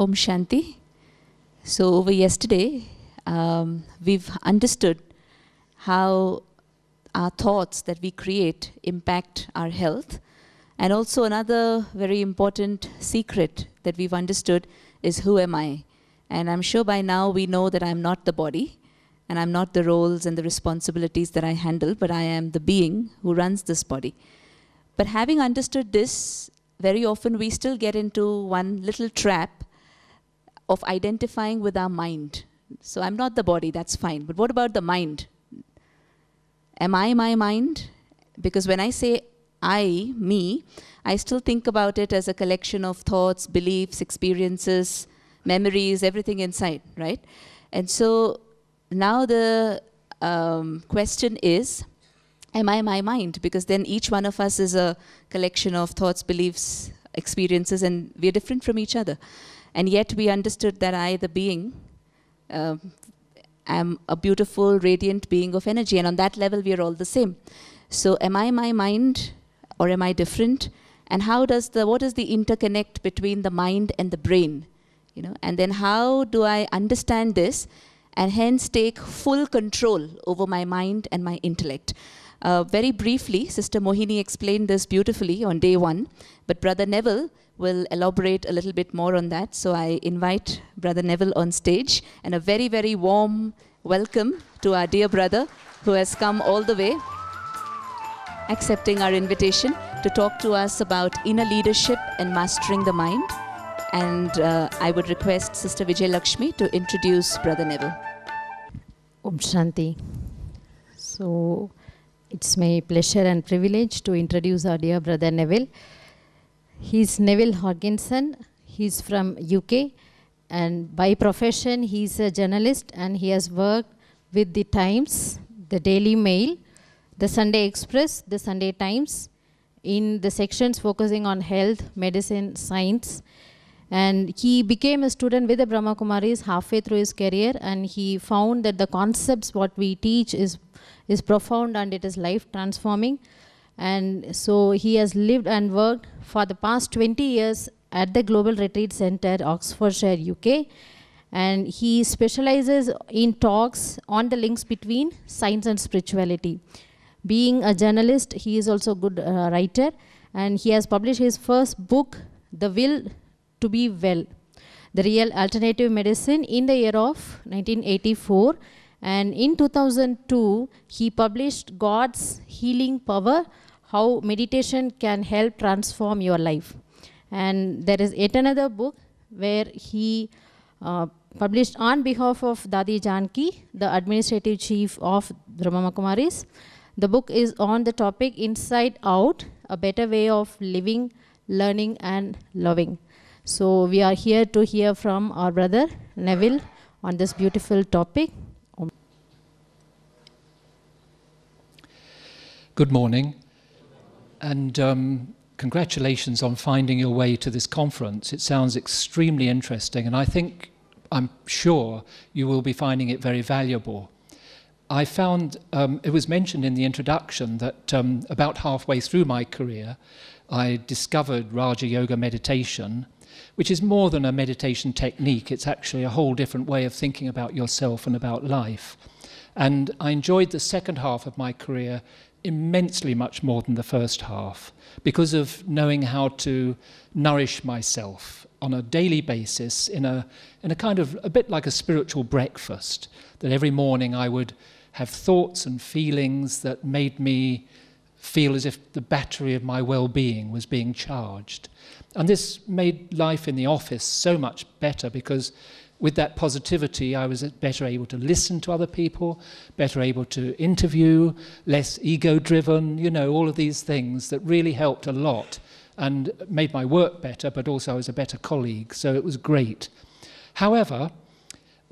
Om Shanti. So, over yesterday, um, we've understood how our thoughts that we create impact our health. And also, another very important secret that we've understood is who am I? And I'm sure by now we know that I'm not the body and I'm not the roles and the responsibilities that I handle, but I am the being who runs this body. But having understood this, very often we still get into one little trap of identifying with our mind. So I'm not the body, that's fine. But what about the mind? Am I my mind? Because when I say I, me, I still think about it as a collection of thoughts, beliefs, experiences, memories, everything inside, right? And so now the um, question is Am I my mind? Because then each one of us is a collection of thoughts, beliefs, experiences, and we're different from each other. And yet we understood that I, the being, uh, am a beautiful, radiant being of energy. And on that level, we are all the same. So, am I my mind or am I different? And how does the, what is the interconnect between the mind and the brain? You know, and then how do I understand this and hence take full control over my mind and my intellect? Uh, very briefly, Sister Mohini explained this beautifully on day one, but Brother Neville will elaborate a little bit more on that. So I invite Brother Neville on stage and a very, very warm welcome to our dear brother who has come all the way, accepting our invitation to talk to us about inner leadership and mastering the mind. And uh, I would request Sister Vijay Lakshmi to introduce Brother Neville. Om Shanti. So, it's my pleasure and privilege to introduce our dear brother Neville. He's Neville Hodgkinson. He's from UK and by profession he's a journalist and he has worked with the Times, the Daily Mail, the Sunday Express, the Sunday Times in the sections focusing on health, medicine, science. And he became a student with the Brahma Kumaris halfway through his career and he found that the concepts what we teach is is profound and it is life transforming. And so he has lived and worked for the past 20 years at the Global Retreat Center, Oxfordshire, UK. And he specializes in talks on the links between science and spirituality. Being a journalist, he is also a good uh, writer. And he has published his first book, The Will to Be Well, The Real Alternative Medicine, in the year of 1984 and in 2002, he published God's Healing Power How Meditation Can Help Transform Your Life. And there is yet another book where he uh, published on behalf of Dadi Janki, the administrative chief of Brahma Kumaris. The book is on the topic Inside Out A Better Way of Living, Learning, and Loving. So, we are here to hear from our brother Neville on this beautiful topic. Good morning, and um, congratulations on finding your way to this conference. It sounds extremely interesting, and I think, I'm sure, you will be finding it very valuable. I found, um, it was mentioned in the introduction that um, about halfway through my career, I discovered Raja Yoga meditation, which is more than a meditation technique, it's actually a whole different way of thinking about yourself and about life. And I enjoyed the second half of my career immensely much more than the first half because of knowing how to nourish myself on a daily basis in a, in a kind of a bit like a spiritual breakfast. That every morning I would have thoughts and feelings that made me feel as if the battery of my well being was being charged. And this made life in the office so much better because with that positivity, I was better able to listen to other people, better able to interview, less ego driven, you know, all of these things that really helped a lot and made my work better, but also I was a better colleague. So it was great. However,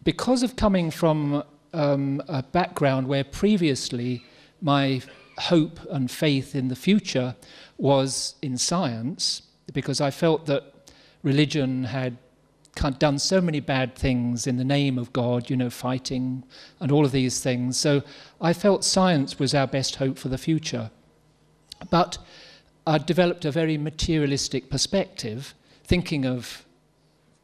because of coming from um, a background where previously my hope and faith in the future was in science, because I felt that religion had done so many bad things in the name of God, you know, fighting and all of these things. So I felt science was our best hope for the future. But I developed a very materialistic perspective, thinking of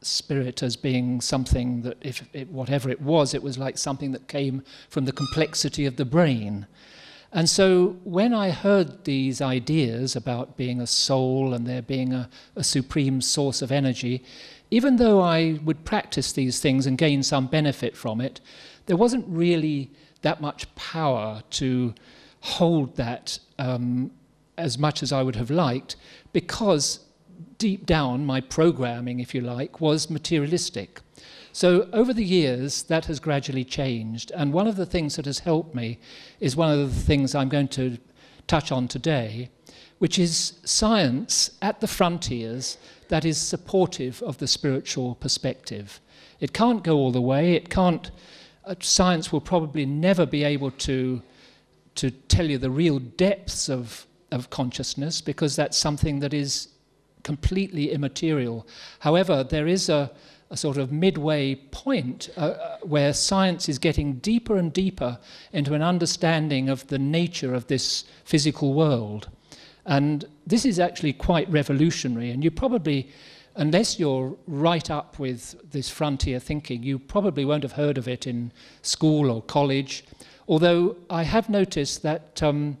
spirit as being something that, if it, whatever it was, it was like something that came from the complexity of the brain. And so when I heard these ideas about being a soul and there being a, a, supreme source of energy, even though I would practice these things and gain some benefit from it, there wasn't really that much power to hold that um, as much as I would have liked because deep down my programming, if you like, was materialistic. So over the years, that has gradually changed. And one of the things that has helped me is one of the things I'm going to touch on today, which is science at the frontiers that is supportive of the spiritual perspective. It can't go all the way. It can't. Uh, science will probably never be able to to tell you the real depths of of consciousness because that's something that is completely immaterial. However, there is a a sort of midway point uh, uh, where science is getting deeper and deeper into an understanding of the nature of this physical world. And this is actually quite revolutionary. And you probably, unless you're right up with this frontier thinking, you probably won't have heard of it in school or college. Although I have noticed that um,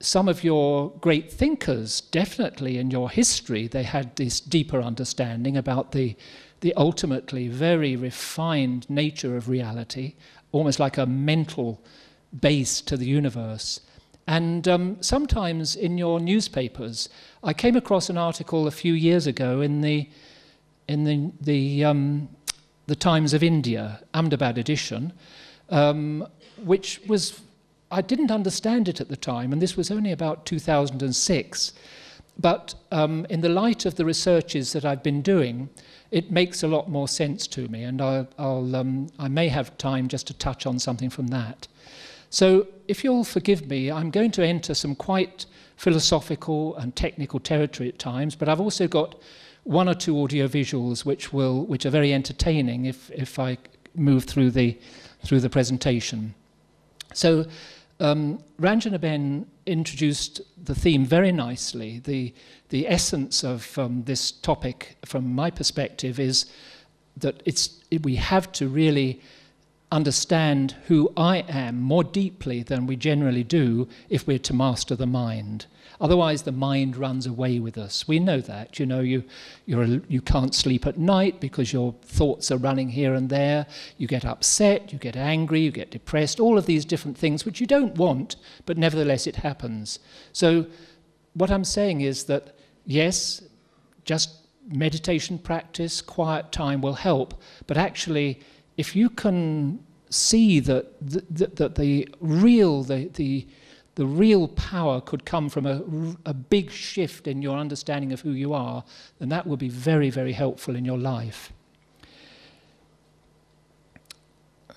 some of your great thinkers, definitely in your history, they had this deeper understanding about the the ultimately very refined nature of reality, almost like a mental base to the universe. And um, sometimes in your newspapers, I came across an article a few years ago in the in the the, um, the Times of India Ahmedabad edition, um, which was I didn't understand it at the time, and this was only about 2006. But um, in the light of the researches that I've been doing, it makes a lot more sense to me, and I'll, I'll um, I may have time just to touch on something from that. So, if you'll forgive me, I'm going to enter some quite philosophical and technical territory at times, but I've also got one or two audio visuals which will which are very entertaining if if I move through the through the presentation. So um, Ranjanaben introduced the theme very nicely. The, the essence of um, this topic, from my perspective, is that it's, we have to really understand who I am more deeply than we generally do if we're to master the mind. Otherwise, the mind runs away with us. We know that. You know, you, you're you can't sleep at night because your thoughts are running here and there. You get upset, you get angry, you get depressed, all of these different things which you don't want, but nevertheless it happens. So, what I'm saying is that, yes, just meditation practice, quiet time will help, but actually, if you can see that the, that the real, the, the the real power could come from a, a big shift in your understanding of who you are, then that will be very, very helpful in your life.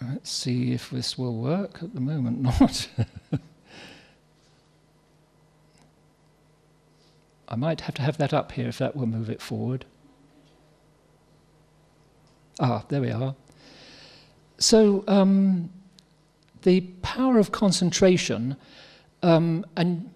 Let's see if this will work. At the moment, not. I might have to have that up here if that will move it forward. Ah, there we are. So, um, the power of concentration um, and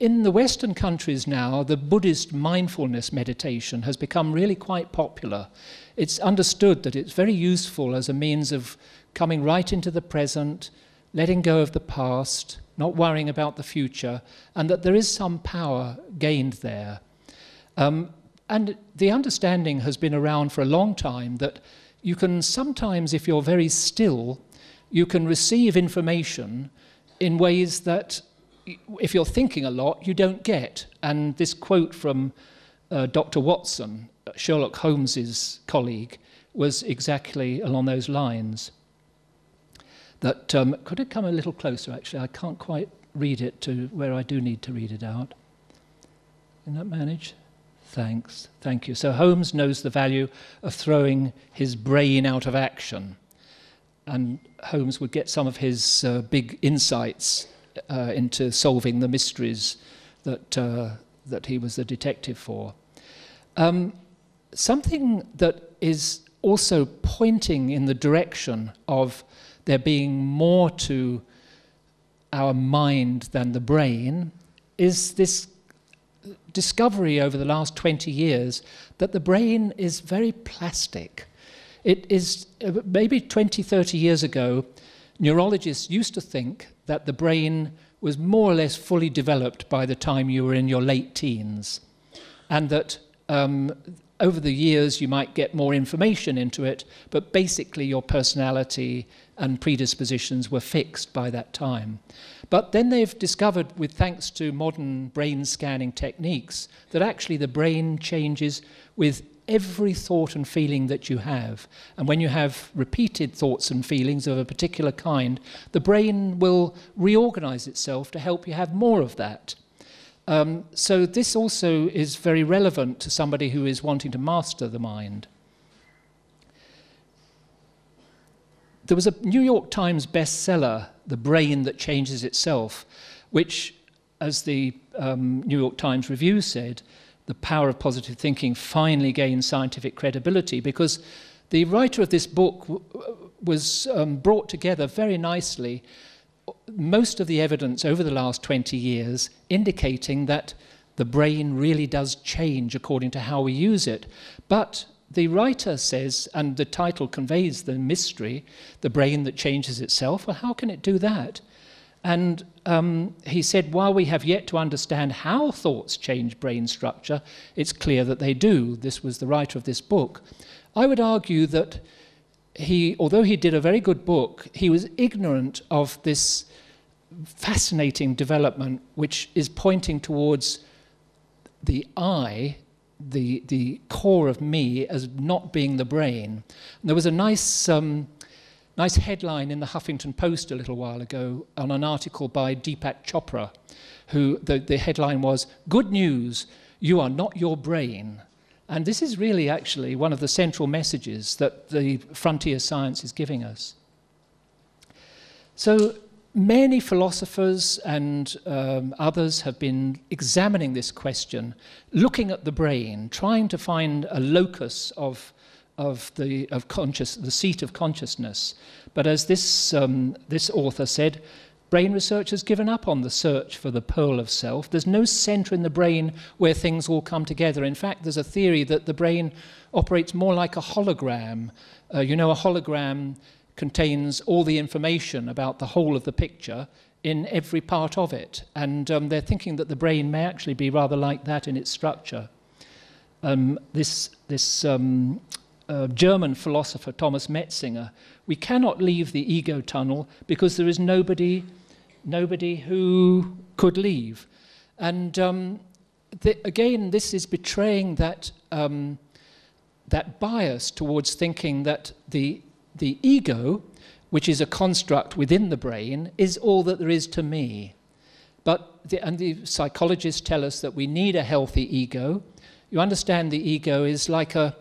in the Western countries now, the Buddhist mindfulness meditation has become really quite popular. It's understood that it's very useful as a means of coming right into the present, letting go of the past, not worrying about the future, and that there is some power gained there. Um, and the understanding has been around for a long time that you can sometimes, if you're very still, you can receive information in ways that if you're thinking a lot, you don't get. And this quote from uh, Dr. Watson, Sherlock Holmes's colleague, was exactly along those lines. That um, could it come a little closer? Actually, I can't quite read it to where I do need to read it out. Can that manage? Thanks, thank you. So Holmes knows the value of throwing his brain out of action, and Holmes would get some of his uh, big insights uh, into solving the mysteries that, uh, that he was the detective for. Um, something that is also pointing in the direction of there being more to our mind than the brain is this discovery over the last 20 years that the brain is very plastic. It is uh, maybe 20, 30 years ago, neurologists used to think that the brain was more or less fully developed by the time you were in your late teens, and that um, over the years you might get more information into it, but basically your personality and predispositions were fixed by that time. But then they've discovered, with thanks to modern brain scanning techniques, that actually the brain changes with every thought and feeling that you have. And when you have repeated thoughts and feelings of a particular kind, the brain will reorganize itself to help you have more of that. Um, so this also is very relevant to somebody who is wanting to master the mind. There was a New York Times bestseller, The Brain That Changes Itself, which, as the um, New York Times review said, the power of positive thinking finally gained scientific credibility because the writer of this book was um, brought together very nicely most of the evidence over the last 20 years indicating that the brain really does change according to how we use it. But the writer says, and the title conveys the mystery, the brain that changes itself. Well, how can it do that? And um, he said, while we have yet to understand how thoughts change brain structure, it's clear that they do. This was the writer of this book. I would argue that he, although he did a very good book, he was ignorant of this fascinating development which is pointing towards the I, the, the core of me, as not being the brain. And there was a nice, um, nice headline in the Huffington Post a little while ago on an article by Deepak Chopra, who the, the headline was Good News, You Are Not Your Brain. And this is really actually one of the central messages that the frontier science is giving us. So many philosophers and um, others have been examining this question, looking at the brain, trying to find a locus of, of, the, of conscious, the seat of consciousness. But as this, um, this author said, brain research has given up on the search for the pearl of self. There's no center in the brain where things all come together. In fact, there's a theory that the brain operates more like a hologram. Uh, you know, a hologram contains all the information about the whole of the picture in every part of it. And um, they're thinking that the brain may actually be rather like that in its structure. Um, this this um, uh, German philosopher Thomas Metzinger, we cannot leave the ego tunnel because there is nobody, nobody who could leave. And um, again, this is betraying that, um, that bias towards thinking that the the ego, which is a construct within the brain, is all that there is to me. But the, and the psychologists tell us that we need a healthy ego. You understand the ego is like a,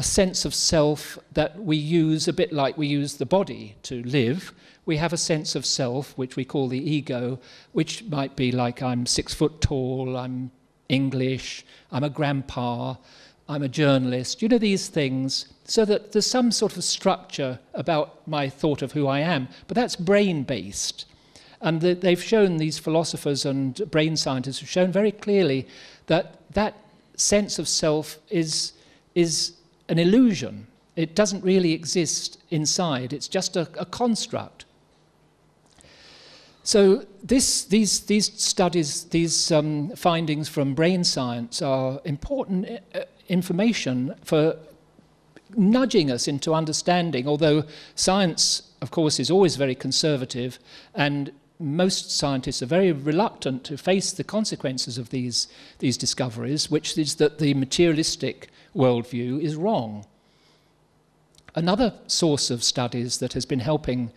a sense of self that we use a bit like we use the body to live. We have a sense of self, which we call the ego, which might be like I'm six foot tall, I'm English, I'm a grandpa, I'm a journalist. You know these things so that there's some sort of structure about my thought of who I am, but that's brain based. And they've shown, these philosophers and brain scientists have shown very clearly that that sense of self is, is an illusion. It doesn't really exist inside, it's just a, a construct. So this, these, these studies, these um, findings from brain science are important uh, information for nudging us into understanding, although science, of course, is always very conservative, and most scientists are very reluctant to face the consequences of these, these discoveries, which is that the materialistic worldview is wrong. Another source of studies that has been helping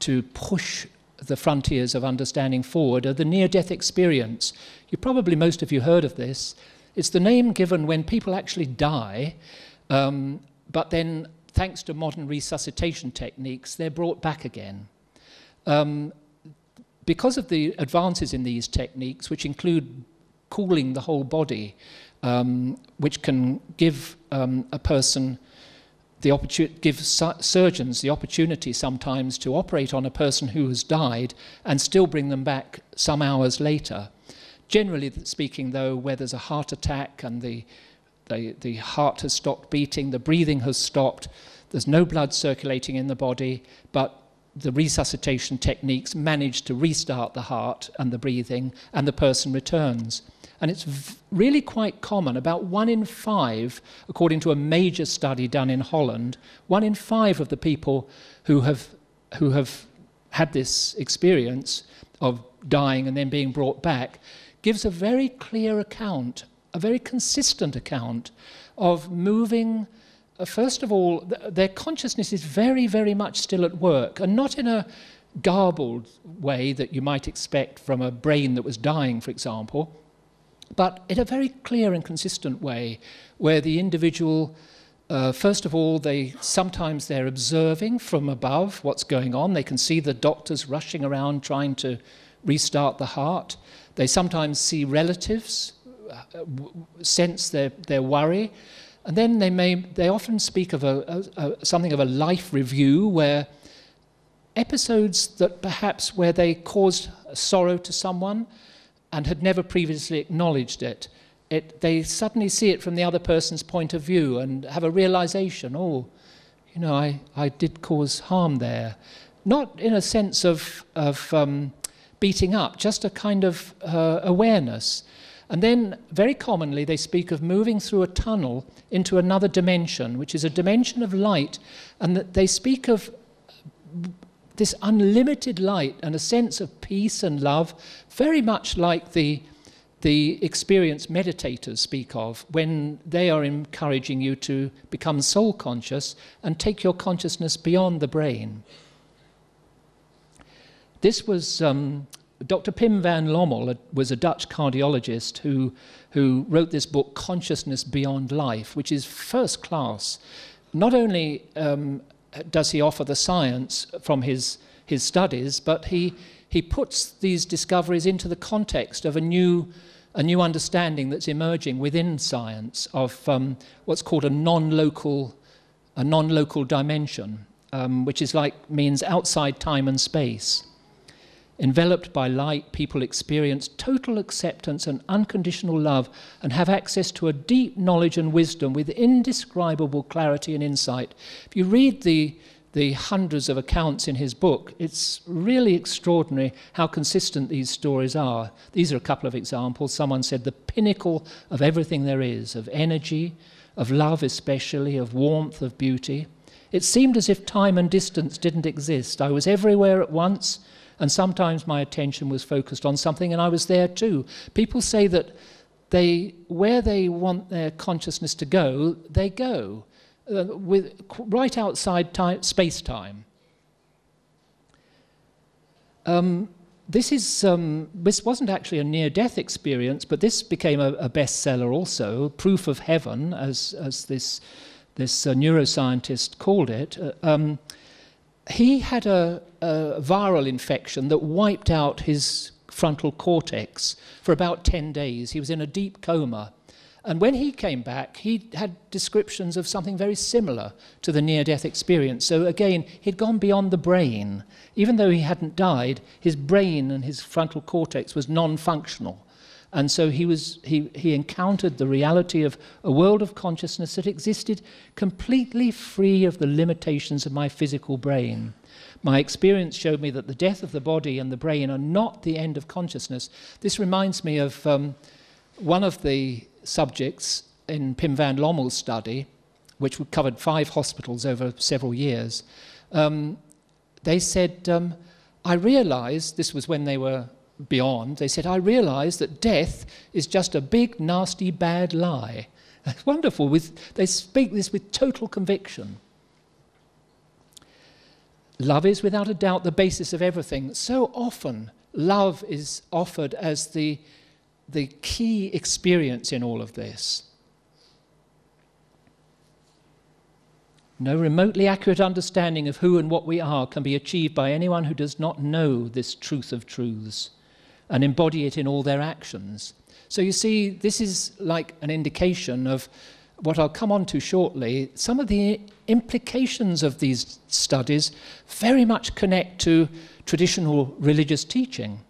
to push the frontiers of understanding forward are the near death experience. You probably, most of you, heard of this. It's the name given when people actually die um, but then, thanks to modern resuscitation techniques, they're brought back again. Um, because of the advances in these techniques, which include cooling the whole body, um, which can give um, a person the opportunity, give su surgeons the opportunity sometimes to operate on a person who has died and still bring them back some hours later. Generally speaking, though, where there's a heart attack and the, the, the heart has stopped beating, the breathing has stopped, there's no blood circulating in the body, but the resuscitation techniques manage to restart the heart and the breathing, and the person returns. And it's really quite common. About one in five, according to a major study done in Holland, one in five of the people who have, who have had this experience of dying and then being brought back gives a very clear account, a very consistent account of moving. Uh, first of all, th- their consciousness is very, very much still at work, and not in a garbled way that you might expect from a brain that was dying, for example, but in a very clear and consistent way, where the individual uh, first of all, they sometimes they're observing from above what's going on. They can see the doctors rushing around trying to restart the heart. They sometimes see relatives, uh, sense their, their worry. And then they, may, they often speak of a, a, a, something of a life review where episodes that perhaps where they caused sorrow to someone and had never previously acknowledged it, it, they suddenly see it from the other person's point of view and have a realization, oh, you know, I, I did cause harm there. Not in a sense of, of um, beating up, just a kind of uh, awareness. And then, very commonly, they speak of moving through a tunnel into another dimension, which is a dimension of light. And that they speak of this unlimited light and a sense of peace and love, very much like the, the experience meditators speak of when they are encouraging you to become soul conscious and take your consciousness beyond the brain. This was um, Dr. Pim van Lommel, was a Dutch cardiologist who, who wrote this book, Consciousness Beyond Life, which is first class. Not only um, does he offer the science from his, his studies, but he, he puts these discoveries into the context of a new, a new understanding that's emerging within science of um, what's called a non-local, a non-local dimension, um, which is like means outside time and space. Enveloped by light, people experience total acceptance and unconditional love and have access to a deep knowledge and wisdom with indescribable clarity and insight. If you read the, the hundreds of accounts in his book, it's really extraordinary how consistent these stories are. These are a couple of examples. Someone said the pinnacle of everything there is, of energy, of love especially, of warmth, of beauty. It seemed as if time and distance didn't exist. I was everywhere at once and sometimes my attention was focused on something, and I was there too. People say that they, where they want their consciousness to go, they go, uh, with, right outside time, space time. Um, this, is, um, this wasn't actually a near death experience, but this became a, a bestseller also, Proof of Heaven, as, as this, this uh, neuroscientist called it. Uh, um, he had a, a viral infection that wiped out his frontal cortex for about 10 days. He was in a deep coma. And when he came back, he had descriptions of something very similar to the near death experience. So again, he'd gone beyond the brain. Even though he hadn't died, his brain and his frontal cortex was non functional. And so he, was, he, he encountered the reality of a world of consciousness that existed completely free of the limitations of my physical brain. My experience showed me that the death of the body and the brain are not the end of consciousness. This reminds me of um, one of the subjects in Pim van Lommel's study, which covered five hospitals over several years. Um, they said, um, I realized, this was when they were beyond, they said, I realized that death is just a big, nasty, bad lie. Wonderful. With, they speak this with total conviction. Love is without a doubt the basis of everything. So often, love is offered as the, the key experience in all of this. No remotely accurate understanding of who and what we are can be achieved by anyone who does not know this truth of truths and embody it in all their actions. So you see, this is like an indication of what I'll come on to shortly. Some of the implications of these studies very much connect to traditional religious teaching.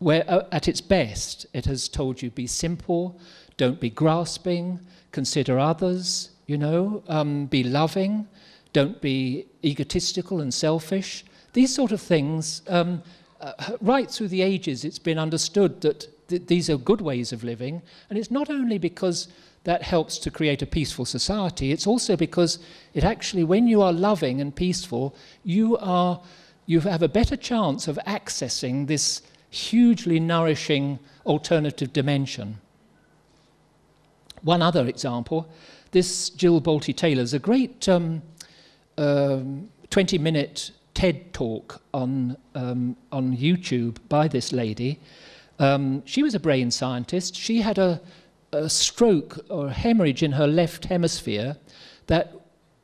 where uh, at its best, it has told you be simple, don't be grasping, consider others, you know, um, be loving, don't be egotistical and selfish. These sort of things, um, uh, right through the ages, it's been understood that th- these are good ways of living. And it's not only because that helps to create a peaceful society, it's also because it actually, when you are loving and peaceful, you, are, you have a better chance of accessing this hugely nourishing alternative dimension. One other example this Jill Bolte Taylor is a great um, um, 20 minute TED talk on, um, on YouTube by this lady. Um, she was a brain scientist. She had a, a stroke or a hemorrhage in her left hemisphere that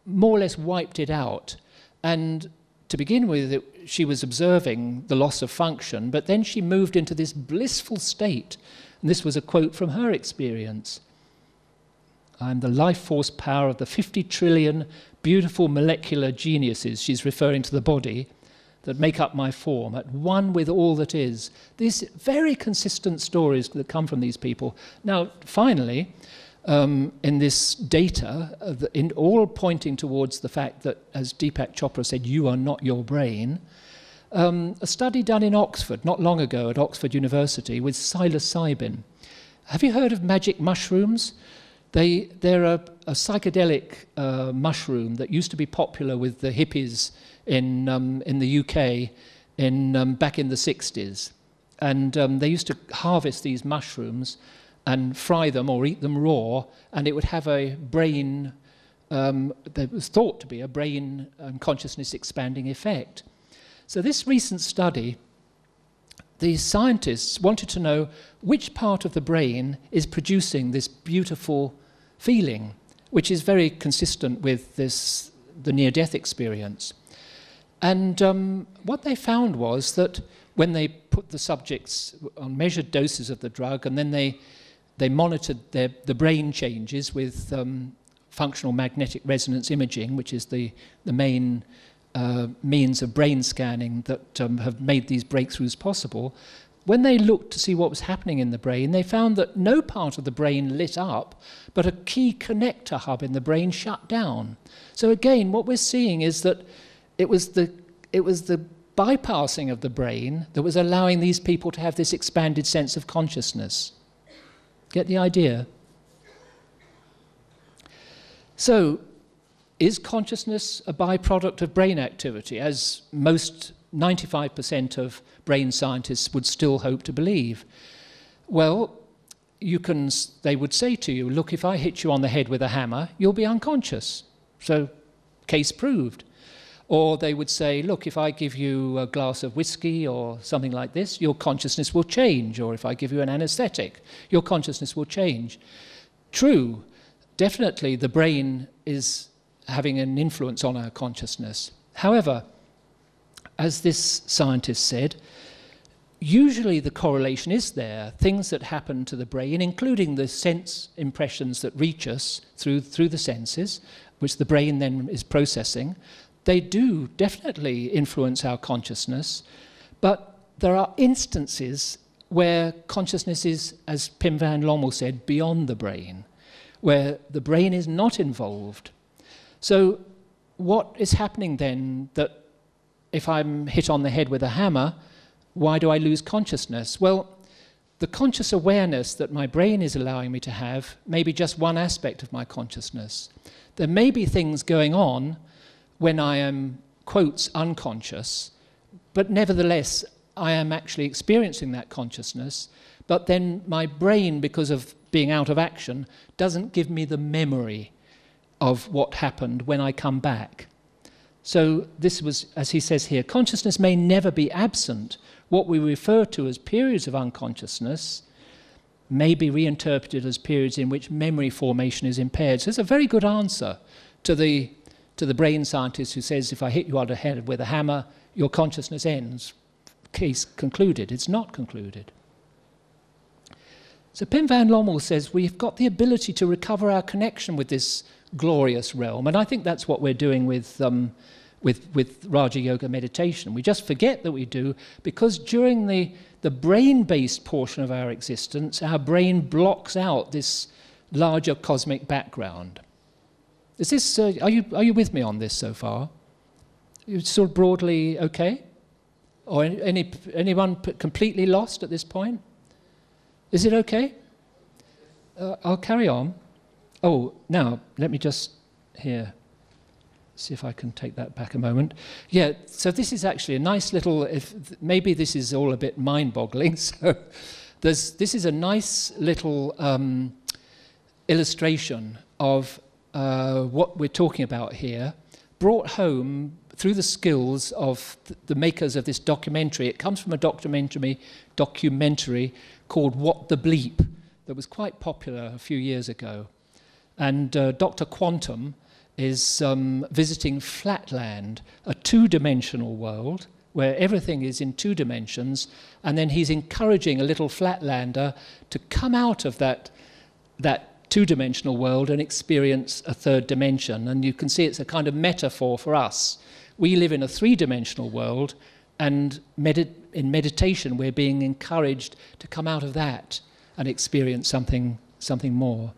more or less wiped it out. And to begin with, it, she was observing the loss of function, but then she moved into this blissful state. And this was a quote from her experience. I'm the life force power of the 50 trillion beautiful molecular geniuses, she's referring to the body, that make up my form, at one with all that is. These very consistent stories that come from these people. Now, finally, um, in this data, uh, in all pointing towards the fact that, as Deepak Chopra said, you are not your brain. Um, a study done in Oxford not long ago at Oxford University with psilocybin. Have you heard of magic mushrooms? They, they're a, a psychedelic uh, mushroom that used to be popular with the hippies in, um, in the UK in, um, back in the 60s. And um, they used to harvest these mushrooms and fry them or eat them raw, and it would have a brain, um, that was thought to be a brain and consciousness expanding effect. So, this recent study, the scientists wanted to know which part of the brain is producing this beautiful feeling, which is very consistent with this, the near death experience. And um, what they found was that when they put the subjects on measured doses of the drug and then they they monitored their, the brain changes with um, functional magnetic resonance imaging, which is the, the main uh, means of brain scanning that um, have made these breakthroughs possible. When they looked to see what was happening in the brain, they found that no part of the brain lit up, but a key connector hub in the brain shut down. So, again, what we're seeing is that it was the, it was the bypassing of the brain that was allowing these people to have this expanded sense of consciousness. Get the idea? So, is consciousness a byproduct of brain activity, as most 95% of brain scientists would still hope to believe? Well, you can, they would say to you, look, if I hit you on the head with a hammer, you'll be unconscious. So, case proved. Or they would say, look, if I give you a glass of whiskey or something like this, your consciousness will change. Or if I give you an anesthetic, your consciousness will change. True, definitely the brain is having an influence on our consciousness. However, as this scientist said, usually the correlation is there. Things that happen to the brain, including the sense impressions that reach us through, through the senses, which the brain then is processing, they do definitely influence our consciousness, but there are instances where consciousness is, as Pim van Lommel said, beyond the brain, where the brain is not involved. So, what is happening then that if I'm hit on the head with a hammer, why do I lose consciousness? Well, the conscious awareness that my brain is allowing me to have may be just one aspect of my consciousness. There may be things going on when I am, quotes, unconscious, but nevertheless, I am actually experiencing that consciousness, but then my brain, because of being out of action, doesn't give me the memory of what happened when I come back. So, this was, as he says here, consciousness may never be absent. What we refer to as periods of unconsciousness may be reinterpreted as periods in which memory formation is impaired. So, it's a very good answer to the to the brain scientist who says, if I hit you on the head with a hammer, your consciousness ends. Case concluded. It's not concluded. So Pim van Lommel says we've got the ability to recover our connection with this glorious realm, and I think that's what we're doing with, um, with, with Raja Yoga meditation. We just forget that we do because during the, the brain based portion of our existence, our brain blocks out this larger cosmic background. Is this, uh, are, you, are you with me on this so far? You sort of broadly okay? Or any, any, anyone completely lost at this point? Is it okay? Uh, I'll carry on. Oh, now, let me just here see if I can take that back a moment. Yeah, so this is actually a nice little, if maybe this is all a bit mind-boggling, so there's, this is a nice little um, illustration of uh, what we're talking about here, brought home through the skills of th the makers of this documentary. It comes from a documentary, documentary called What the Bleep that was quite popular a few years ago. And uh, Dr. Quantum is um, visiting Flatland, a two dimensional world where everything is in two dimensions, and then he's encouraging a little flatlander to come out of that, that two dimensional world and experience a third dimension. And you can see it's a kind of metaphor for us. We live in a three dimensional world, and in meditation, we're being encouraged to come out of that and experience something, something more.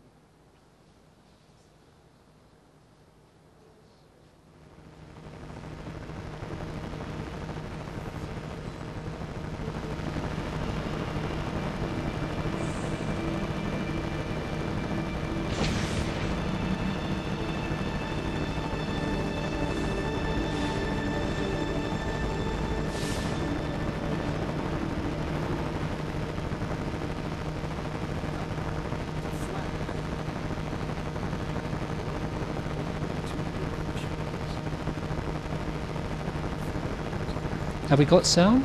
Have we got sound?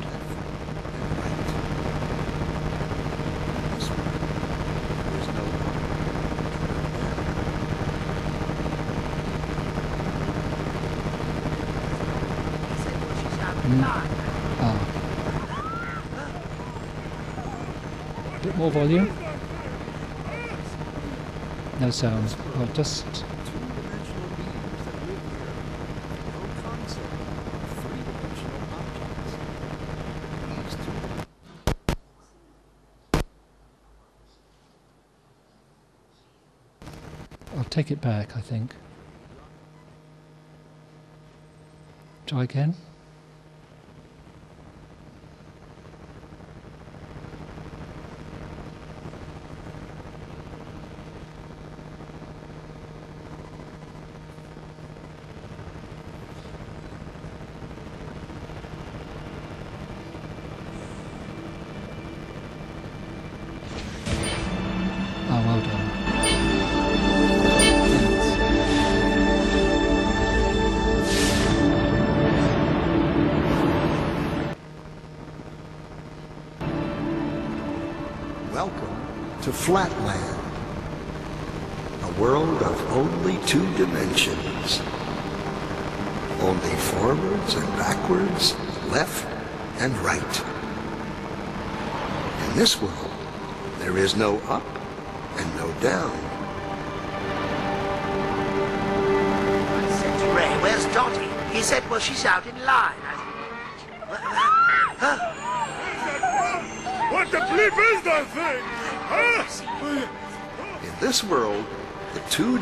Mm. Ah. More volume. No sound. Well, just take it back, I think. Try again.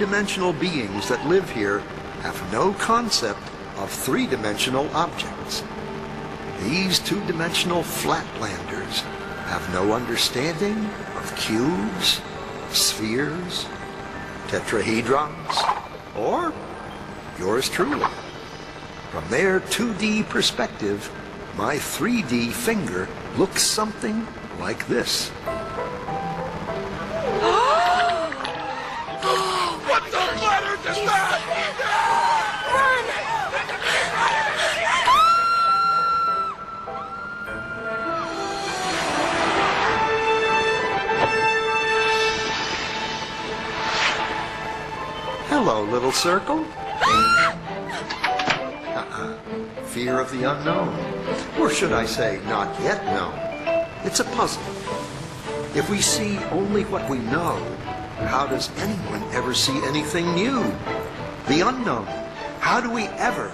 Two-dimensional beings that live here have no concept of three-dimensional objects. These two-dimensional flatlanders have no understanding of cubes, spheres, tetrahedrons, or yours truly. From their 2D perspective, my 3D finger looks something like this. Little circle. Uh-uh. Fear of the unknown. Or should I say, not yet known. It's a puzzle. If we see only what we know, how does anyone ever see anything new? The unknown. How do we ever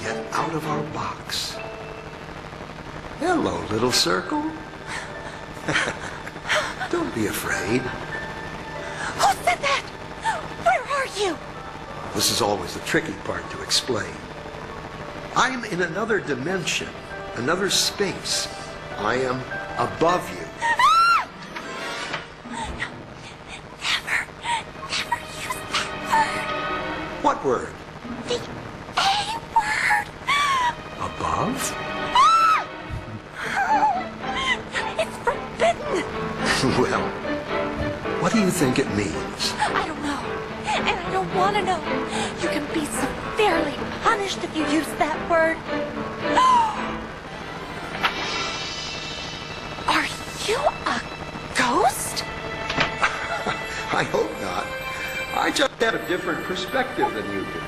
get out of our box. Hello, little circle. Don't be afraid. Who said that? Where are you? This is always the tricky part to explain. I'm in another dimension, another space. I am above you. Never, never use that What word? word. The A word. Above? It's forbidden. Well, what do you think it means? To know. You can be severely punished if you use that word. Are you a ghost? I hope not. I just have a different perspective than you do.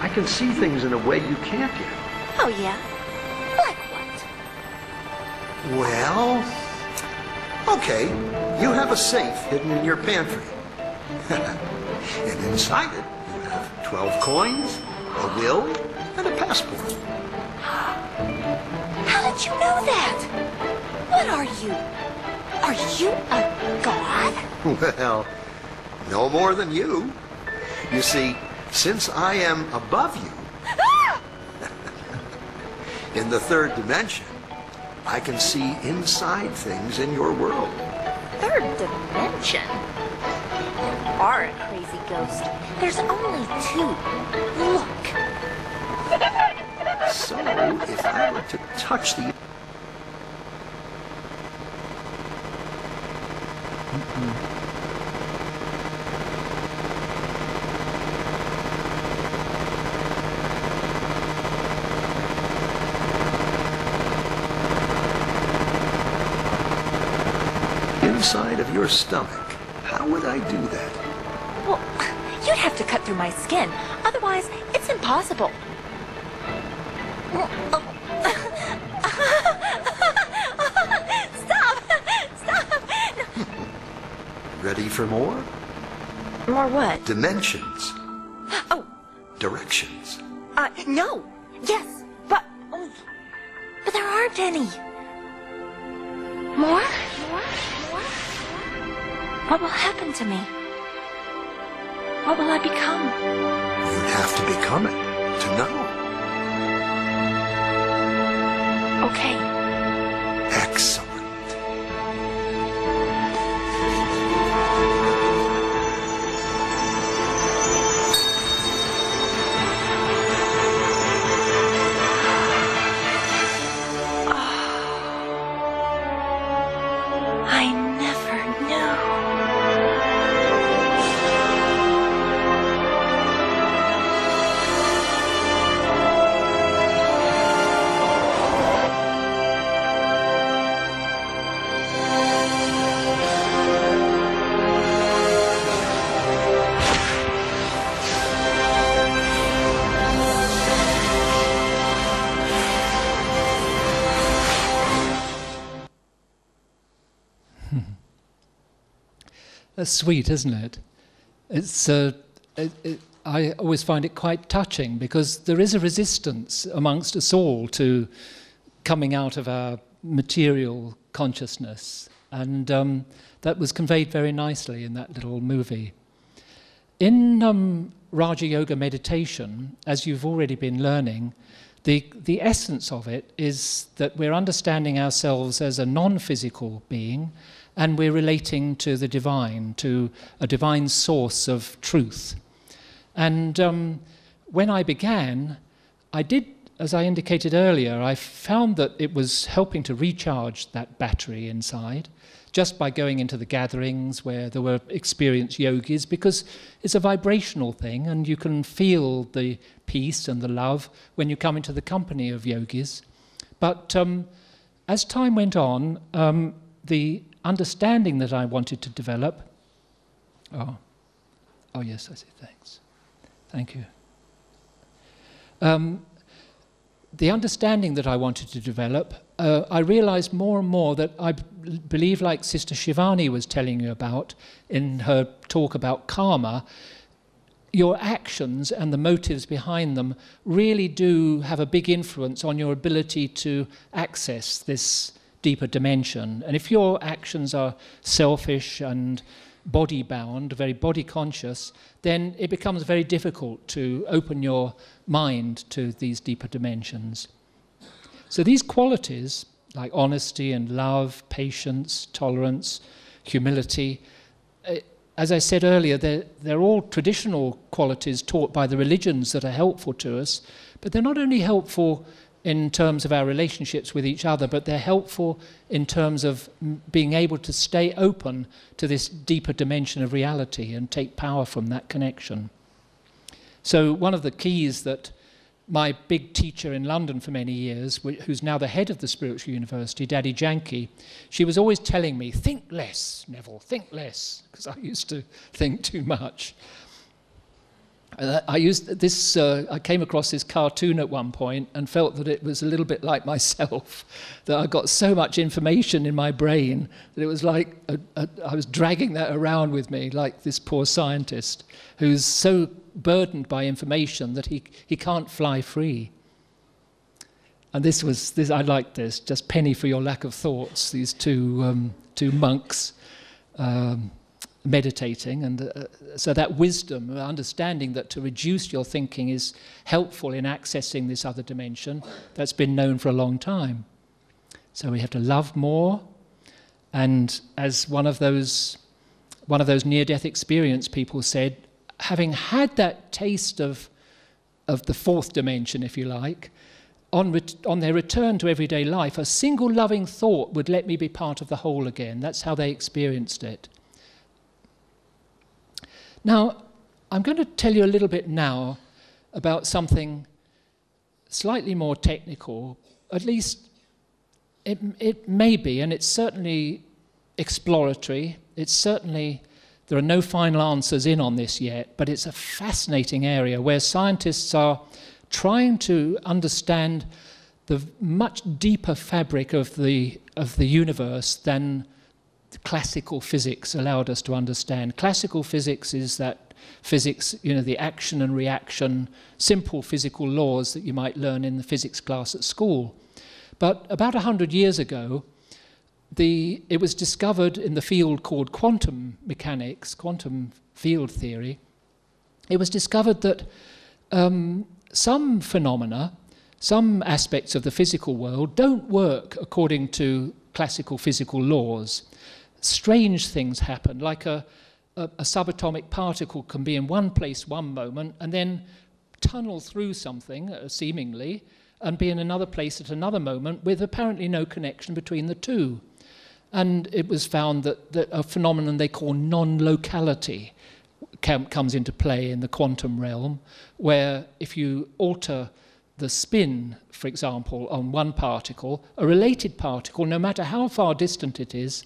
I can see things in a way you can't yet. Oh, yeah? Like what? Well, okay. You have a safe hidden in your pantry. and inside it, you have 12 coins, a will, and a passport. How did you know that? What are you? Are you a god? Well, no more than you. You see, since I am above you, in the third dimension, I can see inside things in your world. Third dimension? You are a crazy ghost. There's only two. Look. So, if I were to touch the inside of your stomach, how would I do that? Have to cut through my skin. Otherwise, it's impossible. Stop! Stop! Ready for more? More what? Dimensions, Oh, directions. uh, no. It to know. That's sweet, isn't it? It's, uh, it, it, I always find it quite touching because there is a resistance amongst us all to coming out of our material consciousness. And um, that was conveyed very nicely in that little movie. In um, Raja Yoga meditation, as you've already been learning, the, the essence of it is that we're understanding ourselves as a non physical being and we're relating to the divine, to a divine source of truth. And um, when I began, I did, as I indicated earlier, I found that it was helping to recharge that battery inside just by going into the gatherings where there were experienced yogis because it's a vibrational thing and you can feel the peace and the love when you come into the company of yogis. But um, as time went on, um, the understanding that I wanted to develop. Oh, oh yes, I see. Thanks. Thank you. Um, the understanding that I wanted to develop, uh, I realized more and more that I believe, like Sister Shivani was telling you about in her talk about karma, your actions and the motives behind them really do have a big influence on your ability to access this deeper dimension. And if your actions are selfish and body bound, very body conscious, then it becomes very difficult to open your mind to these deeper dimensions. So these qualities, like honesty and love, patience, tolerance, humility, eh, as I said earlier, they're, they're all traditional qualities taught by the religions that are helpful to us, but they're not only helpful in terms of our relationships with each other, but they're helpful in terms of being able to stay open to this deeper dimension of reality and take power from that connection. So, one of the keys that my big teacher in London for many years, who's now the head of the Spiritual University, Dadi Janki, she was always telling me, think less, Neville, think less, because I used to think too much. Uh, I used this. Uh, I came across this cartoon at one point and felt that it was a little bit like myself. That I got so much information in my brain that it was like a, a, I was dragging that around with me, like this poor scientist who's so burdened by information that he he can't fly free. And this was this. I liked this. Just penny for your lack of thoughts. These two um, two monks. Um, meditating. And uh, so that wisdom, understanding that to reduce your thinking is helpful in accessing this other dimension, that's been known for a long time. So we have to love more. And as one of those, one of those near-death experience people said, having had that taste of, of the fourth dimension, if you like, on, on their return to everyday life, a single loving thought would let me be part of the whole again. That's how they experienced it. Now, I'm going to tell you a little bit now about something slightly more technical, at least it, it may be, and it's certainly exploratory. It's certainly, there are no final answers in on this yet, but it's a fascinating area where scientists are trying to understand the much deeper fabric of the, of the universe than classical physics allowed us to understand. Classical physics is that physics, you know, the action and reaction, simple physical laws that you might learn in the physics class at school. But about 100 years ago, the, it was discovered in the field called quantum mechanics, quantum field theory. It was discovered that um, some phenomena, some aspects of the physical world, don't work according to classical physical laws strange things happen, like a, a, a, subatomic particle can be in one place one moment and then tunnel through something, uh, seemingly, and be in another place at another moment with apparently no connection between the two. And it was found that, that a phenomenon they call non locality comes into play in the quantum realm, where if you alter the spin, for example, on one particle, a related particle, no matter how far distant it is,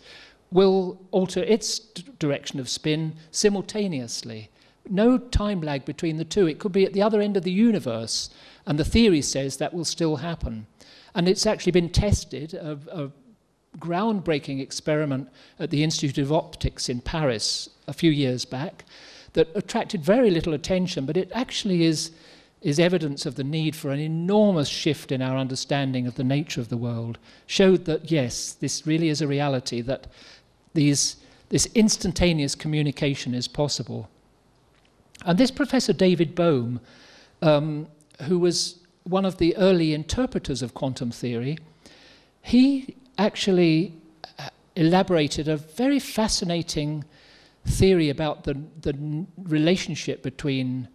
will alter its direction of spin simultaneously. No time lag between the two. It could be at the other end of the universe, and the theory says that will still happen. And it's actually been tested, a, a groundbreaking experiment at the Institute of Optics in Paris a few years back that attracted very little attention, but it actually is, is evidence of the need for an enormous shift in our understanding of the nature of the world. Showed that, yes, this really is a reality, that these, this instantaneous communication is possible. And this Professor David Bohm, um, who was one of the early interpreters of quantum theory, he actually uh, elaborated a very fascinating theory about the, the relationship between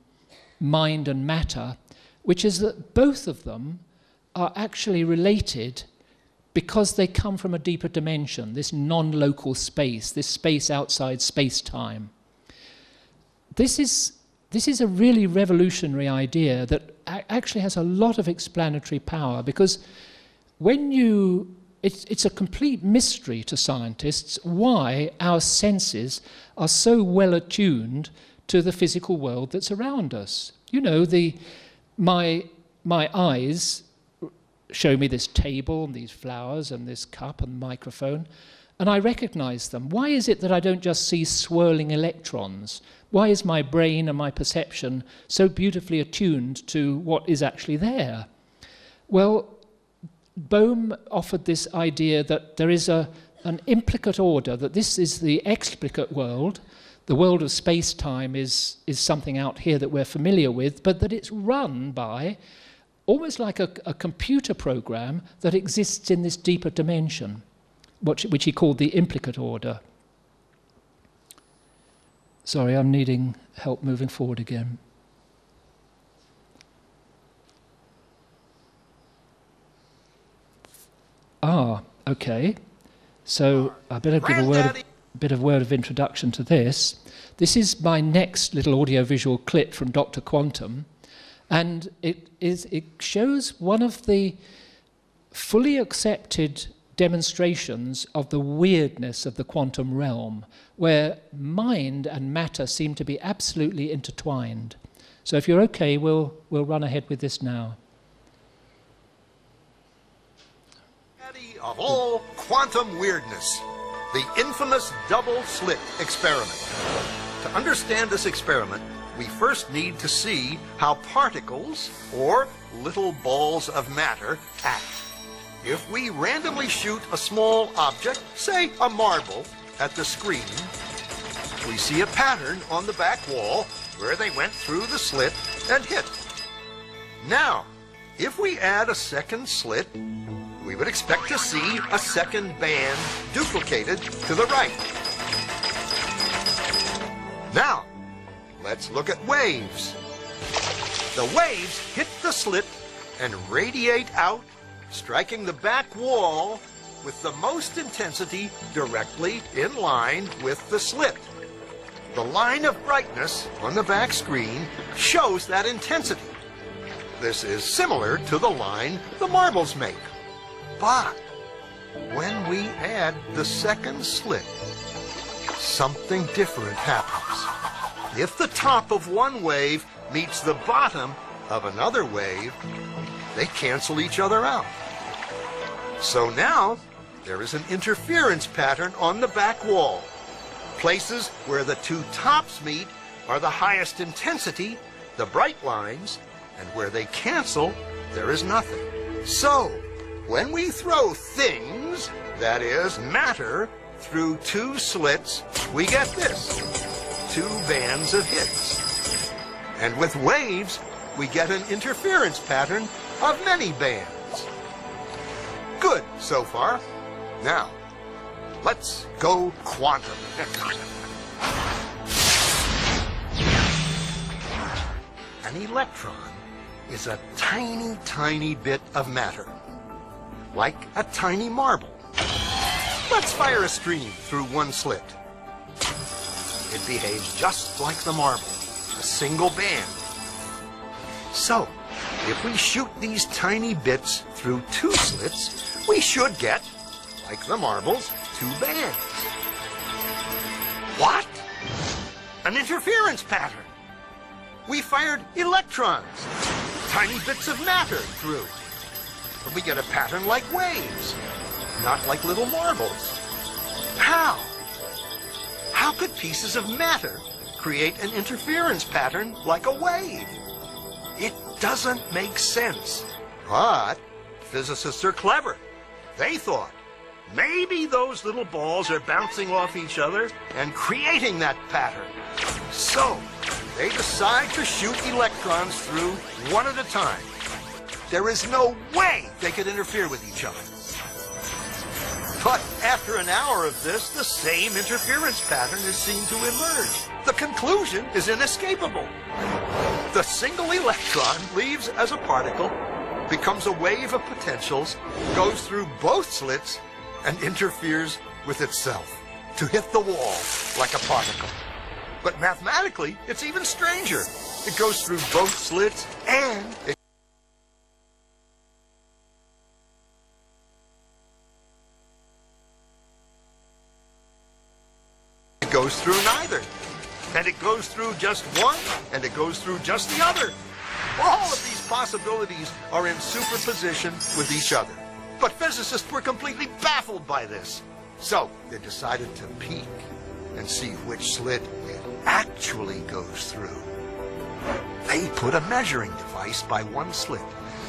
mind and matter, which is that both of them are actually related because they come from a deeper dimension, this non local space, this space outside space time. This is, this is a really revolutionary idea that actually has a lot of explanatory power because when you it's, it's a complete mystery to scientists why our senses are so well attuned to the physical world that's around us. You know, the, my, my eyes show me this table and these flowers and this cup and microphone. and I recognize them. Why is it that I don't just see swirling electrons? Why is my brain and my perception so beautifully attuned to what is actually there? Well, Bohm offered this idea that there is a, an implicate order, that this is the explicate world, the world of space time is, is something out here that we're familiar with, but that it's run by almost like a, a computer program that exists in this deeper dimension, which, which he called the implicate order. Sorry, I'm needing help moving forward again. Ah, okay. So I better give a word of, bit of word of introduction to this. This is my next little audiovisual clip from Dr. Quantum, and it is it shows one of the fully accepted demonstrations of the weirdness of the quantum realm, where mind and matter seem to be absolutely intertwined. So if you're okay, we'll, we'll run ahead with this now. Of all quantum weirdness, the infamous double slit experiment. To understand this experiment, we first need to see how particles, or little balls of matter, act. If we randomly shoot a small object, say a marble, at the screen, we see a pattern on the back wall where they went through the slit and hit. Now, if we add a second slit, we would expect to see a second band duplicated to the right. Now, let's look at waves. The waves hit the slit and radiate out, striking the back wall with the most intensity directly in line with the slit. The line of brightness on the back screen shows that intensity. This is similar to the line the marbles make. But when we add the second slit, something different happens. If the top of one wave meets the bottom of another wave, they cancel each other out. So now there is an interference pattern on the back wall. Places where the two tops meet are the highest intensity, the bright lines, and where they cancel, there is nothing. So, when we throw things, that is, matter, through two slits, we get this, two bands of hits. And with waves, we get an interference pattern of many bands. Good so far. Now, let's go quantum. An electron is a tiny, tiny bit of matter, like a tiny marble. Let's fire a stream through one slit. It behaves just like the marble, a single band. So, if we shoot these tiny bits through two slits, we should get, like the marbles, two bands. What? An interference pattern. We fired electrons, tiny bits of matter through. But we get a pattern like waves, not like little marbles. How? Could pieces of matter create an interference pattern like a wave? It doesn't make sense. But physicists are clever. They thought maybe those little balls are bouncing off each other and creating that pattern. So they decide to shoot electrons through one at a time. There is no way they could interfere with each other. But after an hour of this, the same interference pattern is seen to emerge. The conclusion is inescapable. The single electron leaves as a particle, becomes a wave of potentials, goes through both slits, and interferes with itself to hit the wall like a particle. But mathematically, it's even stranger. It goes through both slits and it goes through neither. And it goes through just one, and it goes through just the other. All of these possibilities are in superposition with each other. But physicists were completely baffled by this. So they decided to peek and see which slit it actually goes through. They put a measuring device by one slit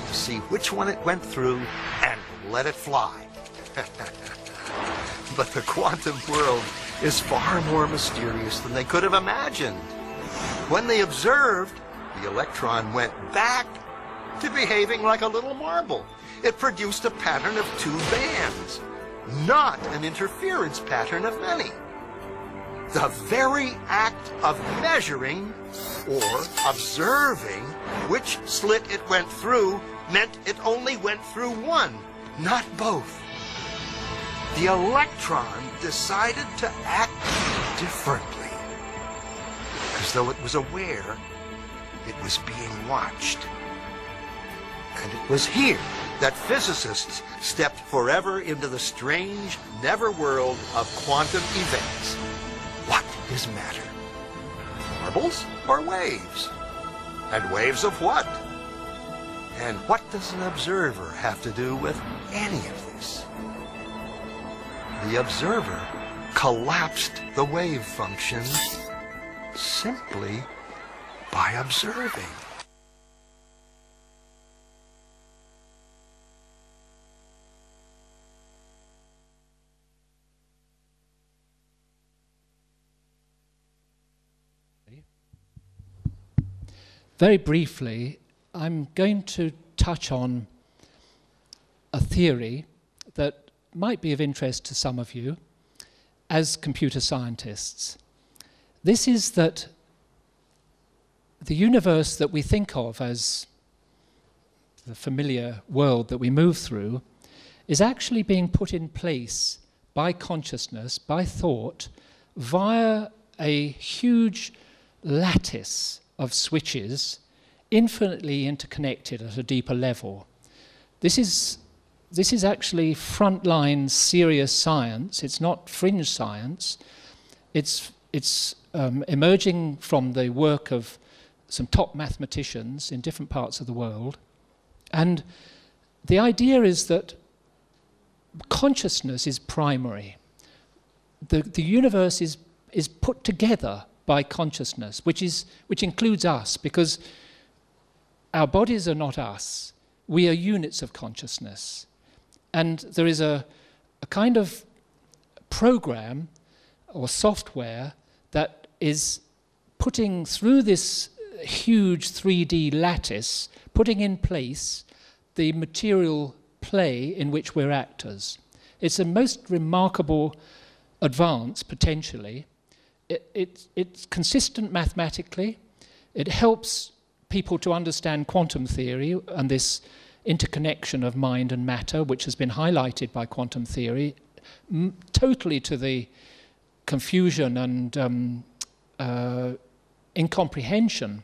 to see which one it went through and let it fly. but the quantum world is far more mysterious than they could have imagined. When they observed, the electron went back to behaving like a little marble. It produced a pattern of two bands, not an interference pattern of many. The very act of measuring or observing which slit it went through meant it only went through one, not both. The electron decided to act differently, as though it was aware it was being watched. And it was here that physicists stepped forever into the strange, never world of quantum events. What is matter? Marbles or waves? And waves of what? And what does an observer have to do with any of this? The observer collapsed the wave function simply by observing. Very briefly, I'm going to touch on a theory might be of interest to some of you as computer scientists. This is that the universe that we think of as the familiar world that we move through is actually being put in place by consciousness, by thought, via a huge lattice of switches infinitely interconnected at a deeper level. This is, this is actually frontline serious science. It's not fringe science. It's, it's um, emerging from the work of some top mathematicians in different parts of the world. And the idea is that consciousness is primary. The, the universe is, is put together by consciousness, which, is, which includes us, because our bodies are not us. We are units of consciousness. And there is a, a kind of program or software that is putting through this huge 3D lattice, putting in place the material play in which we're actors. It's a most remarkable advance, potentially. It, it, it's consistent mathematically. It helps people to understand quantum theory and this interconnection of mind and matter, which has been highlighted by quantum theory, totally to the confusion and um, uh, incomprehension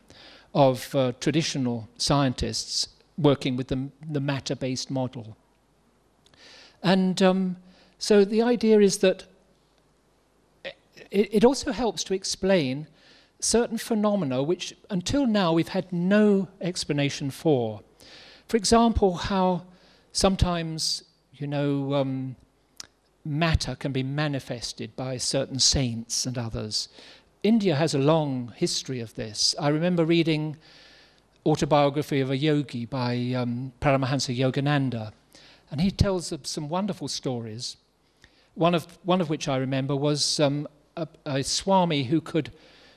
of uh, traditional scientists working with the, the matter-based model. And um, so the idea is that it, it also helps to explain certain phenomena which until now we've had no explanation for. For example, how sometimes, you know, um, matter can be manifested by certain saints and others. India has a long history of this. I remember reading autobiography of a yogi by um, Paramahansa Yogananda, and he tells some wonderful stories. One of, one of which I remember was um, a, a Swami who could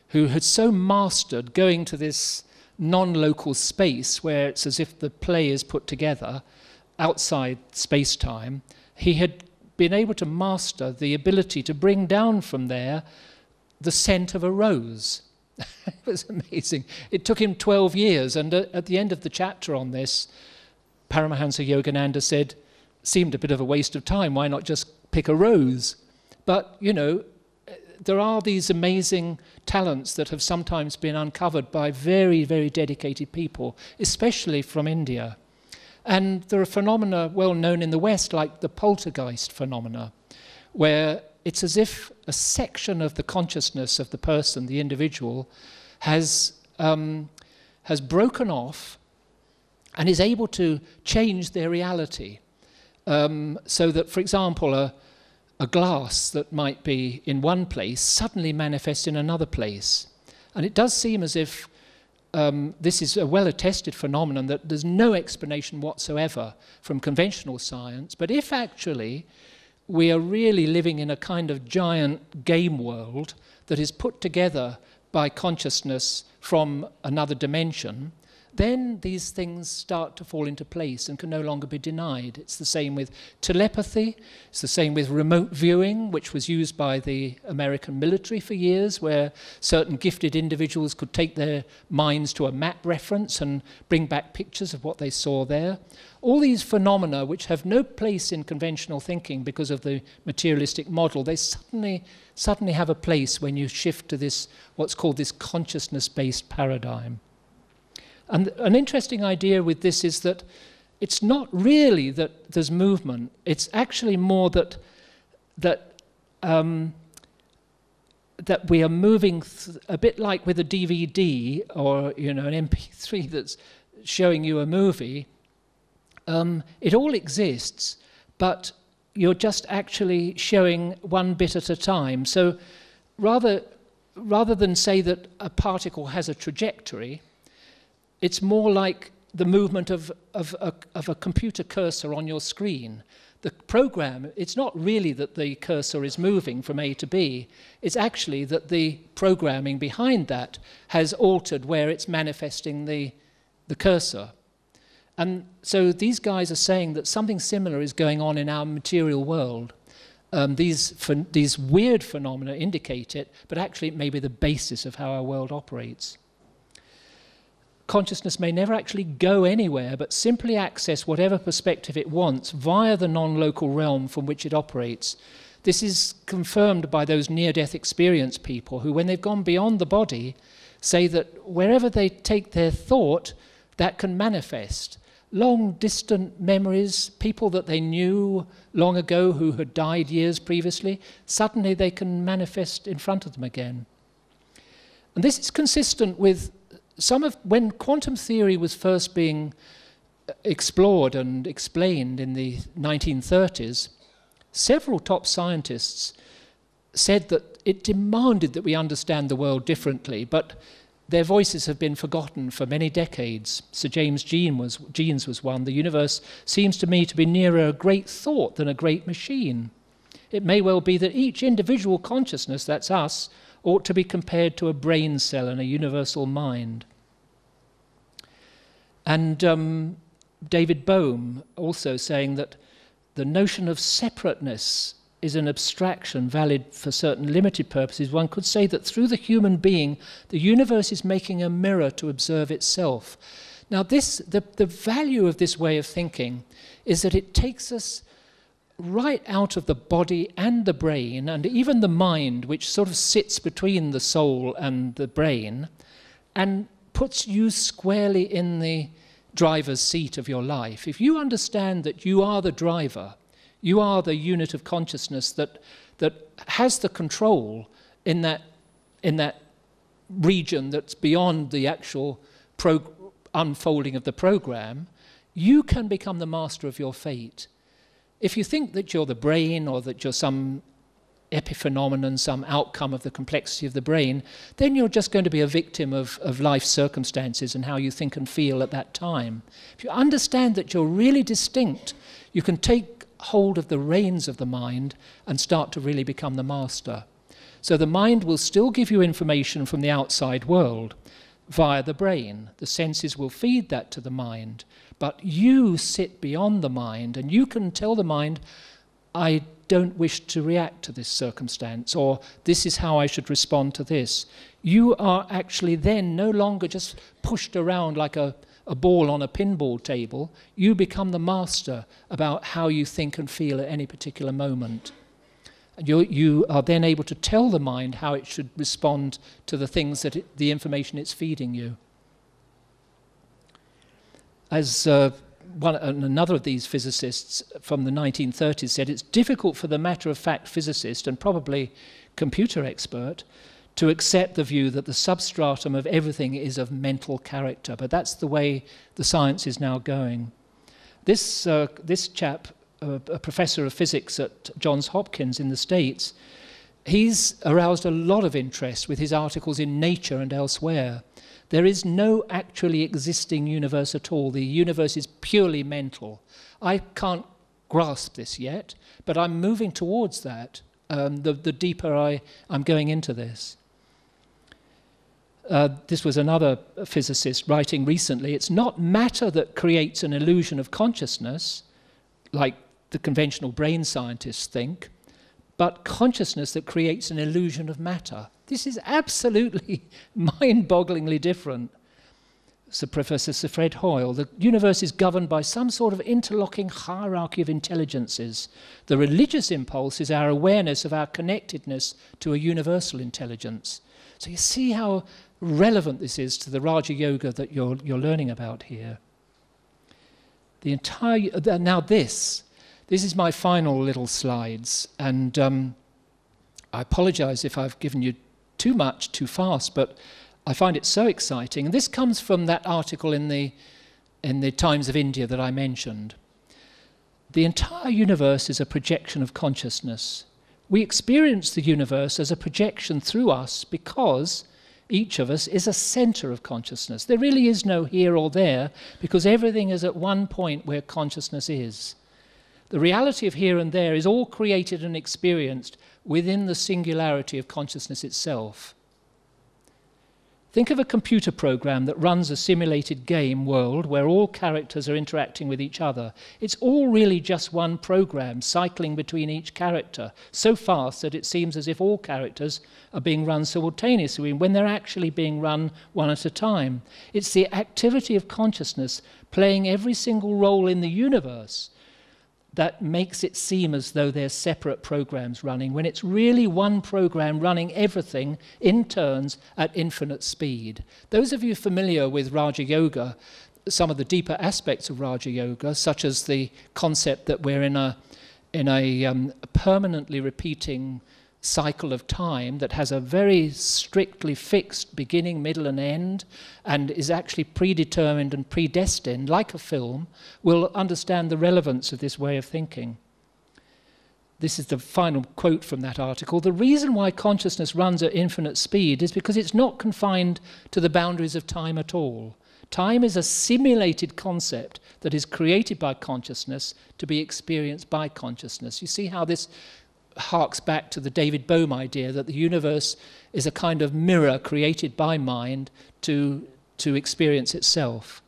who had so mastered going to this non-local space where it's as if the play is put together outside space-time, he had been able to master the ability to bring down from there the scent of a rose. it was amazing. It took him 12 years, and uh, at the end of the chapter on this, Paramahansa Yogananda said, seemed a bit of a waste of time, why not just pick a rose? But, you know, there are these amazing talents that have sometimes been uncovered by very, very dedicated people, especially from India. And there are phenomena well known in the West, like the poltergeist phenomena, where it's as if a section of the consciousness of the person, the individual, has, um, has broken off and is able to change their reality. Um, so that, for example, a, a glass that might be in one place suddenly manifests in another place. And it does seem as if um, this is a well attested phenomenon that there's no explanation whatsoever from conventional science. But if actually we are really living in a kind of giant game world that is put together by consciousness from another dimension, then these things start to fall into place and can no longer be denied. It's the same with telepathy, it's the same with remote viewing, which was used by the American military for years, where certain gifted individuals could take their minds to a map reference and bring back pictures of what they saw there. All these phenomena, which have no place in conventional thinking because of the materialistic model, they suddenly, suddenly have a place when you shift to this, what's called this consciousness based paradigm. And an interesting idea with this is that it's not really that there's movement, it's actually more that, that, um, that we are moving a bit like with a DVD or you know, an MP3 that's showing you a movie. Um, it all exists, but you're just actually showing one bit at a time. So rather, rather than say that a particle has a trajectory, it's more like the movement of, of, a, of a computer cursor on your screen. The program, it's not really that the cursor is moving from A to B, it's actually that the programming behind that has altered where it's manifesting the, the cursor. And so these guys are saying that something similar is going on in our material world. Um, these, these weird phenomena indicate it, but actually it may be the basis of how our world operates consciousness may never actually go anywhere, but simply access whatever perspective it wants via the non local realm from which it operates. This is confirmed by those near death experience people who, when they've gone beyond the body, say that wherever they take their thought, that can manifest. Long distant memories, people that they knew long ago who had died years previously, suddenly they can manifest in front of them again. And this is consistent with some of when quantum theory was first being uh, explored and explained in the 1930s, several top scientists said that it demanded that we understand the world differently, but their voices have been forgotten for many decades. Sir James Jean was, Jeans was one. The universe seems to me to be nearer a great thought than a great machine. It may well be that each individual consciousness, that's us, ought to be compared to a brain cell in a universal mind. And um, David Bohm also saying that the notion of separateness is an abstraction valid for certain limited purposes. One could say that through the human being, the universe is making a mirror to observe itself. Now, this, the, the value of this way of thinking is that it takes us right out of the body and the brain, and even the mind, which sort of sits between the soul and the brain, and puts you squarely in the driver's seat of your life. If you understand that you are the driver, you are the unit of consciousness that, that has the control in that, in that region that's beyond the actual unfolding of the program, you can become the master of your fate. If you think that you're the brain or that you're some epiphenomenon, some outcome of the complexity of the brain, then you're just going to be a victim of, of life circumstances and how you think and feel at that time. If you understand that you're really distinct, you can take hold of the reins of the mind and start to really become the master. So the mind will still give you information from the outside world via the brain. The senses will feed that to the mind. But you sit beyond the mind and you can tell the mind, I don't wish to react to this circumstance, or this is how I should respond to this. You are actually then no longer just pushed around like a, a ball on a pinball table. You become the master about how you think and feel at any particular moment. You, you are then able to tell the mind how it should respond to the things that it, the information it's feeding you. As uh, one, another of these physicists from the 1930s said it's difficult for the matter of fact physicist and probably computer expert to accept the view that the substratum of everything is of mental character. But that's the way the science is now going. This, uh, this chap, a, a professor of physics at Johns Hopkins in the States, he's aroused a lot of interest with his articles in Nature and elsewhere. There is no actually existing universe at all. The universe is purely mental. I can't grasp this yet, but I'm moving towards that um, the, the deeper I, I'm going into this. Uh, this was another physicist writing recently. It's not matter that creates an illusion of consciousness, like the conventional brain scientists think, but consciousness that creates an illusion of matter. This is absolutely mind bogglingly different. So Professor Sir Fred Hoyle, the universe is governed by some sort of interlocking hierarchy of intelligences. The religious impulse is our awareness of our connectedness to a universal intelligence. So you see how relevant this is to the Raja Yoga that you're, you're learning about here. The entire, now this, this is my final little slides, and um, I apologize if I've given you too much too fast, but I find it so exciting. And this comes from that article in the, in the Times of India that I mentioned. The entire universe is a projection of consciousness. We experience the universe as a projection through us because each of us is a center of consciousness. There really is no here or there because everything is at one point where consciousness is. The reality of here and there is all created and experienced within the singularity of consciousness itself. Think of a computer program that runs a simulated game world where all characters are interacting with each other. It's all really just one program cycling between each character so fast that it seems as if all characters are being run simultaneously when they're actually being run one at a time. It's the activity of consciousness playing every single role in the universe that makes it seem as though there's separate programs running when it's really one program running everything in turns at infinite speed. Those of you familiar with Raja Yoga, some of the deeper aspects of Raja Yoga, such as the concept that we're in a in a um, permanently repeating cycle of time that has a very strictly fixed beginning, middle, and end, and is actually predetermined and predestined, like a film, will understand the relevance of this way of thinking. This is the final quote from that article. The reason why consciousness runs at infinite speed is because it's not confined to the boundaries of time at all. Time is a simulated concept that is created by consciousness to be experienced by consciousness. You see how this harks back to the David Bohm idea that the universe is a kind of mirror created by mind to, to experience itself.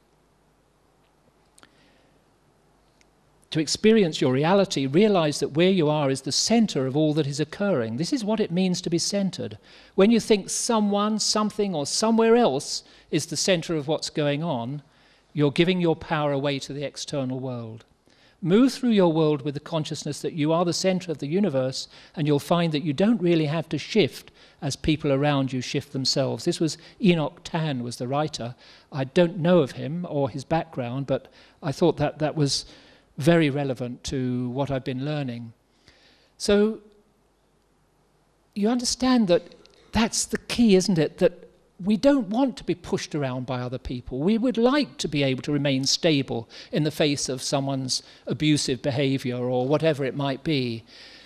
To experience your reality, realize that where you are is the center of all that is occurring. This is what it means to be centered. When you think someone, something, or somewhere else is the center of what's going on, you're giving your power away to the external world. Move through your world with the consciousness that you are the center of the universe, and you'll find that you don't really have to shift as people around you shift themselves. This was Enoch Tan was the writer. I don't know of him or his background, but I thought that that was very relevant to what I've been learning. So you understand that that's the key, isn't it? That we don't want to be pushed around by other people. We would like to be able to remain stable in the face of someone's abusive behavior or whatever it might be.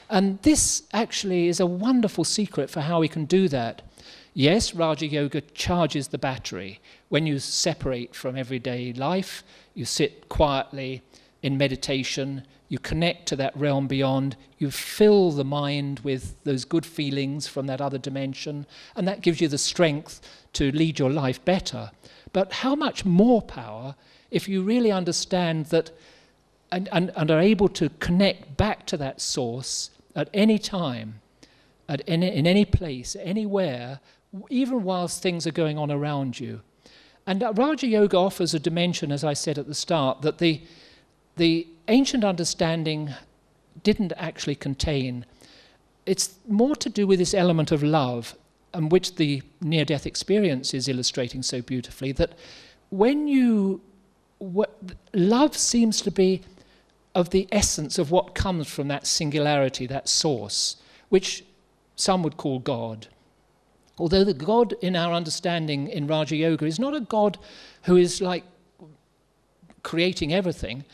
And this actually is a wonderful secret for how we can do that. Yes, Raja Yoga charges the battery. When you separate from everyday life, you sit quietly in meditation, you connect to that realm beyond, you fill the mind with those good feelings from that other dimension, and that gives you the strength to lead your life better. But how much more power if you really understand that and, and, and are able to connect back to that source at any time, at any, in any place, anywhere, even whilst things are going on around you. And Raja Yoga offers a dimension, as I said at the start, that the, the ancient understanding didn't actually contain. It's more to do with this element of love, and which the near death experience is illustrating so beautifully, that when you. What, love seems to be of the essence of what comes from that singularity, that source, which some would call God. Although the God in our understanding in Raja Yoga is not a God who is like creating everything,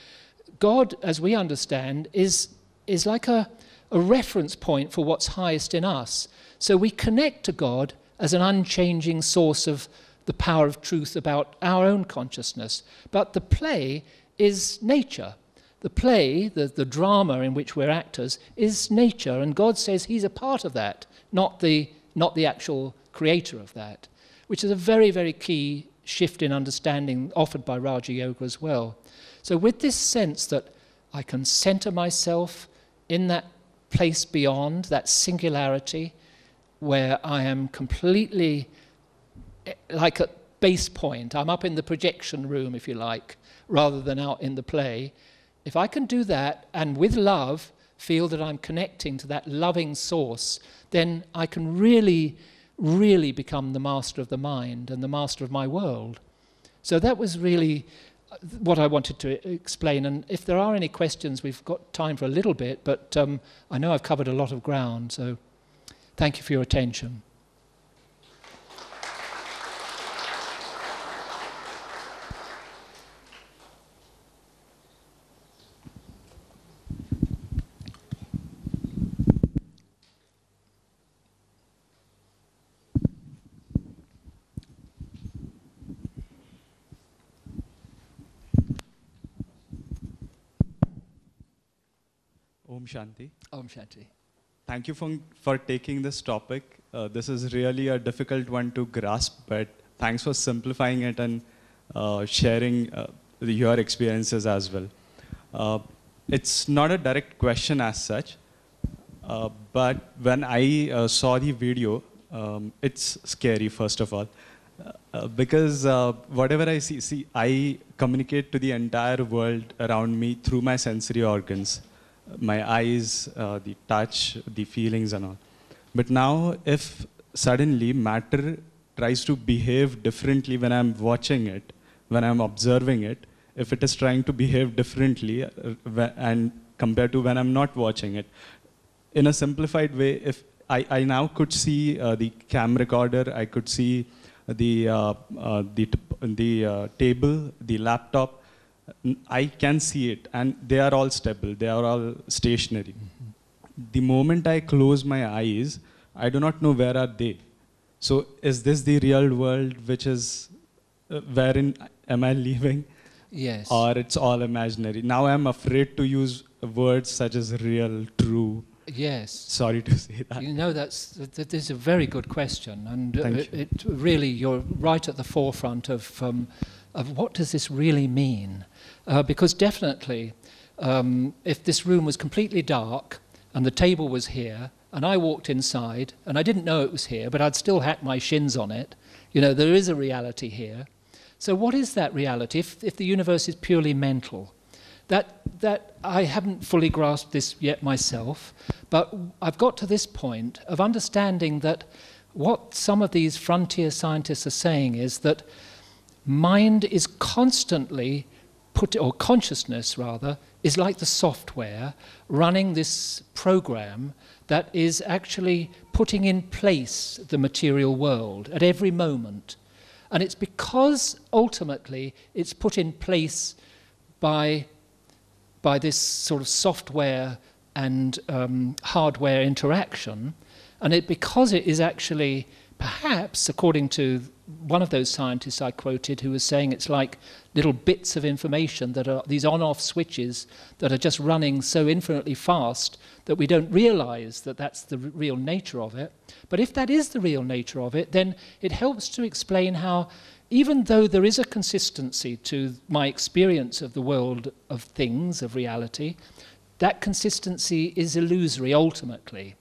God, as we understand, is, is like a, a reference point for what's highest in us. So we connect to God as an unchanging source of the power of truth about our own consciousness. But the play is nature. The play, the, the drama in which we're actors, is nature, and God says He's a part of that, not the, not the actual creator of that, which is a very, very key shift in understanding offered by Raja Yoga as well. So, with this sense that I can center myself in that place beyond, that singularity, where I am completely eh, like at base point, I'm up in the projection room, if you like, rather than out in the play. If I can do that and with love feel that I'm connecting to that loving source, then I can really, really become the master of the mind and the master of my world. So that was really what I wanted to explain. And if there are any questions, we've got time for a little bit, but um, I know I've covered a lot of ground, so thank you for your attention. Om Shanti. Om Shanti. Thank you for, for taking this topic. Uh, this is really a difficult one to grasp, but thanks for simplifying it and uh, sharing uh, your experiences as well. Uh, it's not a direct question as such, uh, but when I uh, saw the video, um, it's scary, first of all. because whatever I see, see, I communicate to the entire world around me through my sensory organs my eyes, uh, the touch, the feelings and all. But now if suddenly matter tries to behave differently when I'm watching it, when I'm observing it, if it is trying to behave differently uh, and compared to when I'm not watching it, in a simplified way, if I, I now could see uh, the cam recorder, I could see the, uh, uh the, the uh, table, the laptop, I can see it, and they are all stable, they are all stationary. The moment I close my eyes, I do not know where are they. So is this the real world which is uh, wherein am I living? Yes. Or it's all imaginary. Now I'm afraid to use words such as real, true. Yes. Sorry to say that. You know, that's, that is a very good question. And uh, it, it, really, you're right at the forefront of, um, of what does this really mean? Uh, because definitely, um, if this room was completely dark and the table was here, and I walked inside and I didn't know it was here, but I'd still hacked my shins on it, you know, there is a reality here. So, what is that reality if, if the universe is purely mental? That, that I haven't fully grasped this yet myself, but I've got to this point of understanding that what some of these frontier scientists are saying is that mind is constantly put, or consciousness rather, is like the software running this program that is actually putting in place the material world at every moment. And it's because ultimately it's put in place by, by this sort of software and um, hardware interaction, and it, because it is actually perhaps, according to one of those scientists I quoted, who was saying it's like little bits of information that are these on off switches that are just running so infinitely fast that we don't realize that that's the real nature of it. But if that is the real nature of it, then it helps to explain how, even though there is a consistency to my experience of the world of things, of reality, that consistency is illusory ultimately.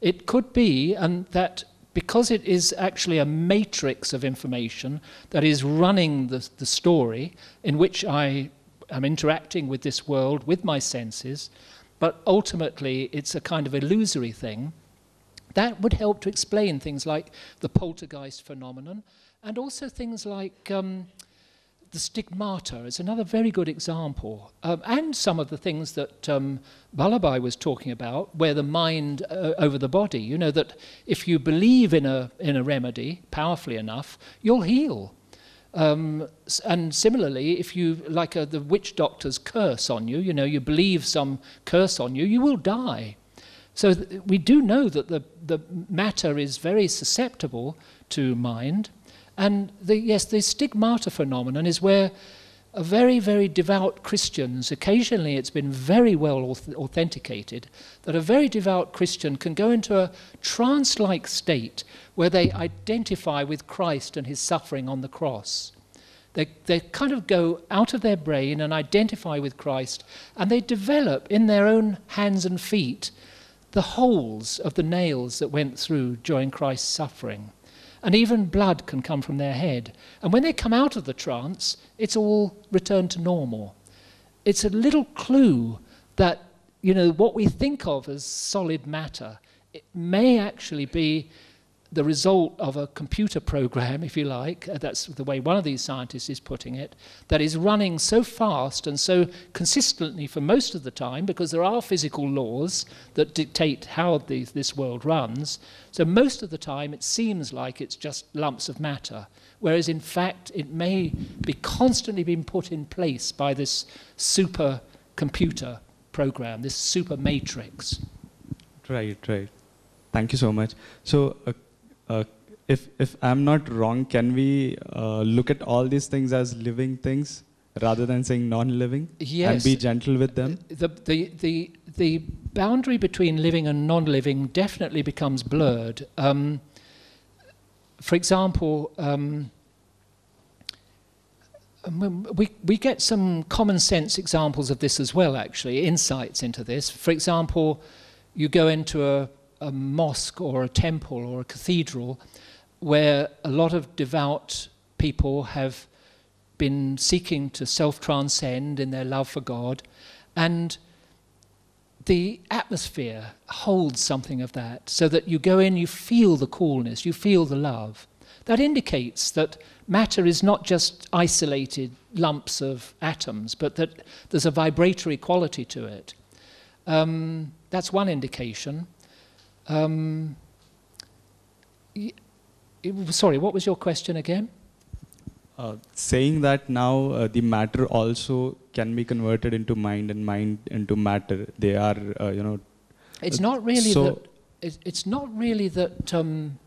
It could be, and that because it is actually a matrix of information that is running the, the story in which I am interacting with this world with my senses, but ultimately it's a kind of illusory thing, that would help to explain things like the poltergeist phenomenon and also things like um, the stigmata is another very good example, um, and some of the things that um, Balabai was talking about, where the mind uh, over the body. You know that if you believe in a in a remedy powerfully enough, you'll heal. Um, and similarly, if you, like a, the witch doctor's curse on you, you know, you believe some curse on you, you will die. So we do know that the, the matter is very susceptible to mind. And the, yes, the stigmata phenomenon is where a very, very devout Christians, occasionally it's been very well authenticated, that a very devout Christian can go into a trance like state where they identify with Christ and his suffering on the cross. They, they kind of go out of their brain and identify with Christ, and they develop in their own hands and feet the holes of the nails that went through during Christ's suffering. And even blood can come from their head. And when they come out of the trance, it's all returned to normal. It's a little clue that, you know, what we think of as solid matter, it may actually be the result of a computer program, if you like, uh, that's the way one of these scientists is putting it, that is running so fast and so consistently for most of the time, because there are physical laws that dictate how the, this world runs. So most of the time it seems like it's just lumps of matter, whereas in fact it may be constantly being put in place by this super computer program, this super matrix. Right, right. Thank you so much. So, uh, if if I'm not wrong, can we uh, look at all these things as living things rather than saying non-living and be gentle with them? the, the, the, the boundary between living and non living definitely becomes blurred. Um, for example, um, um, we, we get some common sense examples of this as well, actually, insights into this. For example, you go into a, a mosque or a temple or a cathedral where a lot of devout people have been seeking to self transcend in their love for God, and the atmosphere holds something of that, so that you go in, you feel the coolness, you feel the love. That indicates that matter is not just isolated lumps of atoms, but that there's a vibratory quality to it. Um, that's one indication. Um, sorry, what was your question again? Uh, saying that now uh, the matter also can be converted into mind and mind into matter. They are, uh, you know, It's not really so- that. It, it's not really that um,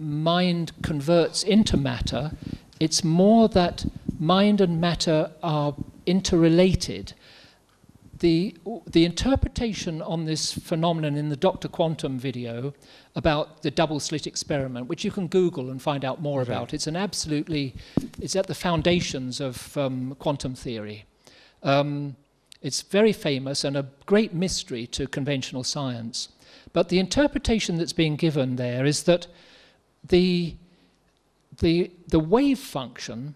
mind converts into matter. It's more that mind and matter are interrelated. The the interpretation on this phenomenon in the Dr. Quantum video about the double slit experiment, which you can Google and find out more about. It's an absolutely, it's at the foundations of um, quantum theory. Um, it's very famous and a great mystery to conventional science. But the interpretation that's being given there is that the, the, the wave function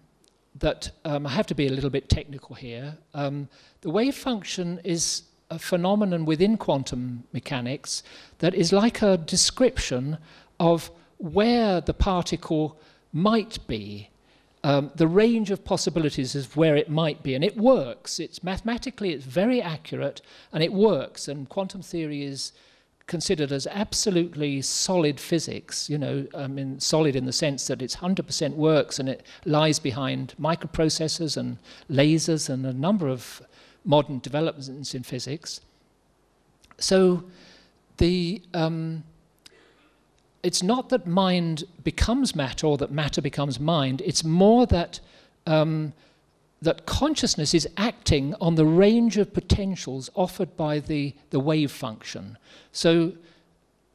that, um, I have to be a little bit technical here, um, the wave function is a phenomenon within quantum mechanics that is like a description of where the particle might be um, the range of possibilities of where it might be, and it works. It's mathematically, it's very accurate, and it works. And quantum theory is considered as absolutely solid physics. You know, I mean, solid in the sense that it's 100% works, and it lies behind microprocessors and lasers and a number of modern developments in physics. So, the um, it's not that mind becomes matter or that matter becomes mind. It's more that um, that consciousness is acting on the range of potentials offered by the, the wave function. So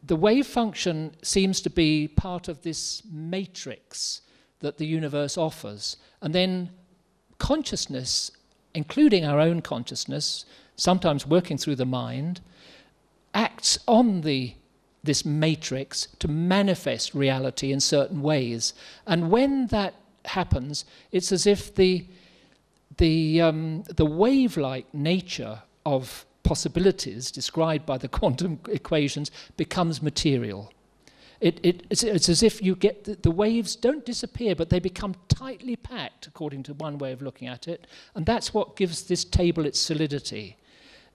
the wave function seems to be part of this matrix that the universe offers. And then consciousness, including our own consciousness, sometimes working through the mind, acts on the this matrix to manifest reality in certain ways. And when that happens, it's as if the, the, um, the wave like nature of possibilities described by the quantum equations becomes material. It, it, it's, it's as if you get the, the waves don't disappear, but they become tightly packed, according to one way of looking at it. And that's what gives this table its solidity.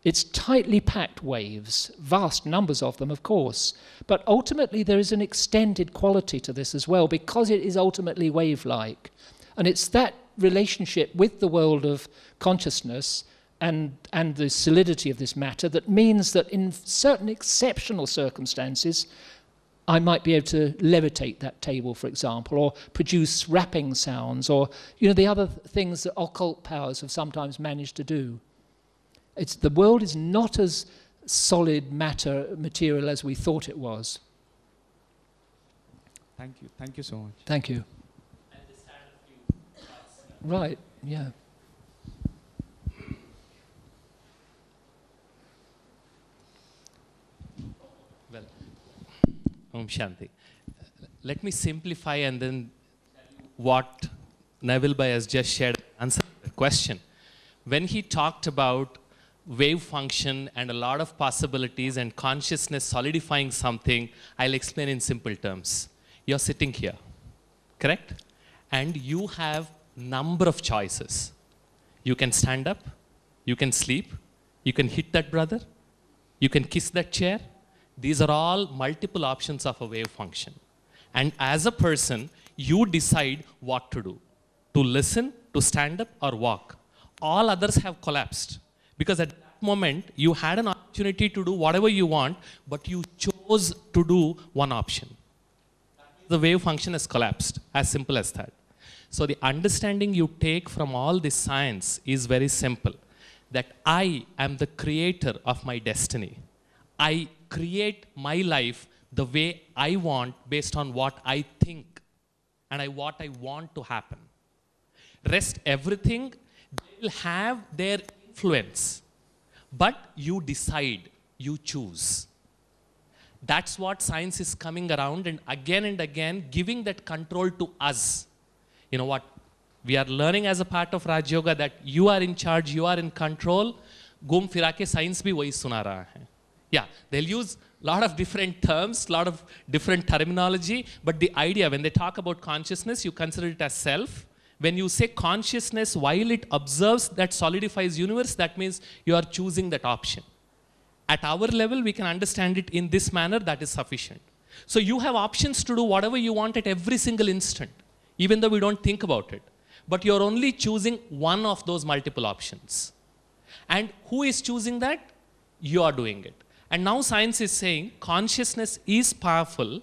It's tightly packed waves, vast numbers of them, of course. But ultimately, there is an extended quality to this as well because it is ultimately wave like. And it's that relationship with the world of consciousness and, and the solidity of this matter that means that in certain exceptional circumstances, I might be able to levitate that table, for example, or produce rapping sounds, or you know the other things that occult powers have sometimes managed to do. It's, the world is not as solid matter material as we thought it was. Thank you. Thank you so much. Thank you. Right, yeah. Well, Om Shanti. Let me simplify and then what Neville Bhai has just shared answer the question. When he talked about wave function and a lot of possibilities and consciousness solidifying something, I'll explain in simple terms. You're sitting here, correct? And you have number of choices. You can stand up, you can sleep, you can hit that brother, you can kiss that chair. These are all multiple options of a wave function. And as a person, you decide what to do to listen, to stand up, or walk. All others have collapsed because at that moment you had an opportunity to do whatever you want, but you chose to do one option. The wave function has collapsed, as simple as that. So the understanding you take from all this science is very simple that I am the creator of my destiny. I create my life the way I want based on what I think and I, what I want to happen. Rest everything they will have their influence, but you decide, you choose. That's what science is coming around and again and again giving that control to us you know what, we are learning as a part of Raj Yoga that you are in charge, you are in control. Gum firake science bhi wahi suna raha hai. Yeah, they'll use a lot of different terms, a lot of different terminology, but the idea, when they talk about consciousness, you consider it as self. When you say consciousness, while it observes that solidifies universe, that means you are choosing that option. At our level, we can understand it in this manner, that is sufficient. So you have options to do whatever you want at every single instant even though we don't think about it. But you're only choosing one of those multiple options. And who is choosing that? You are doing it. And now science is saying consciousness is powerful.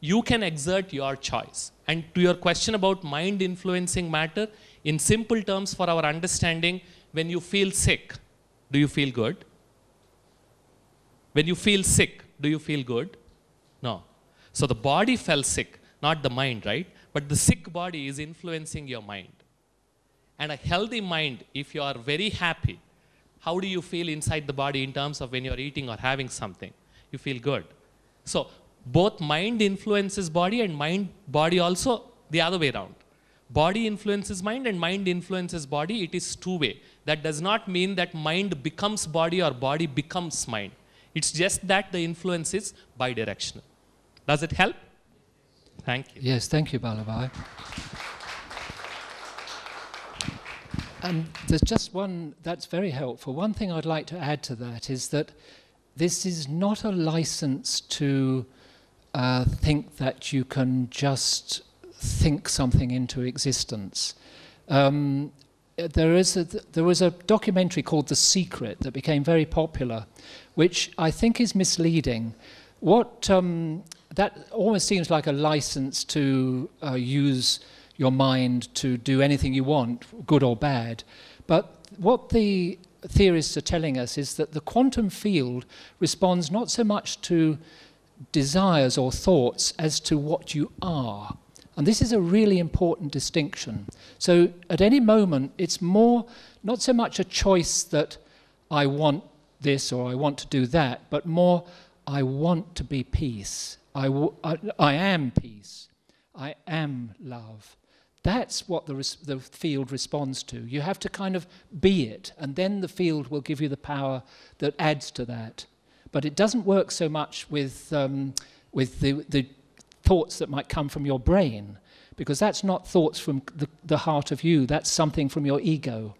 You can exert your choice. And to your question about mind influencing matter, in simple terms for our understanding, when you feel sick, do you feel good? When you feel sick, do you feel good? No. So the body felt sick, not the mind, right? But the sick body is influencing your mind. And a healthy mind, if you are very happy, how do you feel inside the body in terms of when you're eating or having something? You feel good. So both mind influences body and mind body also the other way around. Body influences mind and mind influences body. It is two way. That does not mean that mind becomes body or body becomes mind. It's just that the influence is bidirectional. Does it help? Thank you. Yes, thank you, Balabai. And there's just one that's very helpful. One thing I'd like to add to that is that this is not a license to uh, think that you can just think something into existence. Um, there is a, there was a documentary called The Secret that became very popular, which I think is misleading. What um, that almost seems like a license to uh, use your mind to do anything you want, good or bad. But what the theorists are telling us is that the quantum field responds not so much to desires or thoughts as to what you are. And this is a really important distinction. So at any moment, it's more not so much a choice that I want this or I want to do that, but more I want to be peace. I, I, I am peace. I am love. That's what the, res- the field responds to. You have to kind of be it, and then the field will give you the power that adds to that. But it doesn't work so much with, um, with the, the thoughts that might come from your brain, because that's not thoughts from the, the heart of you, that's something from your ego.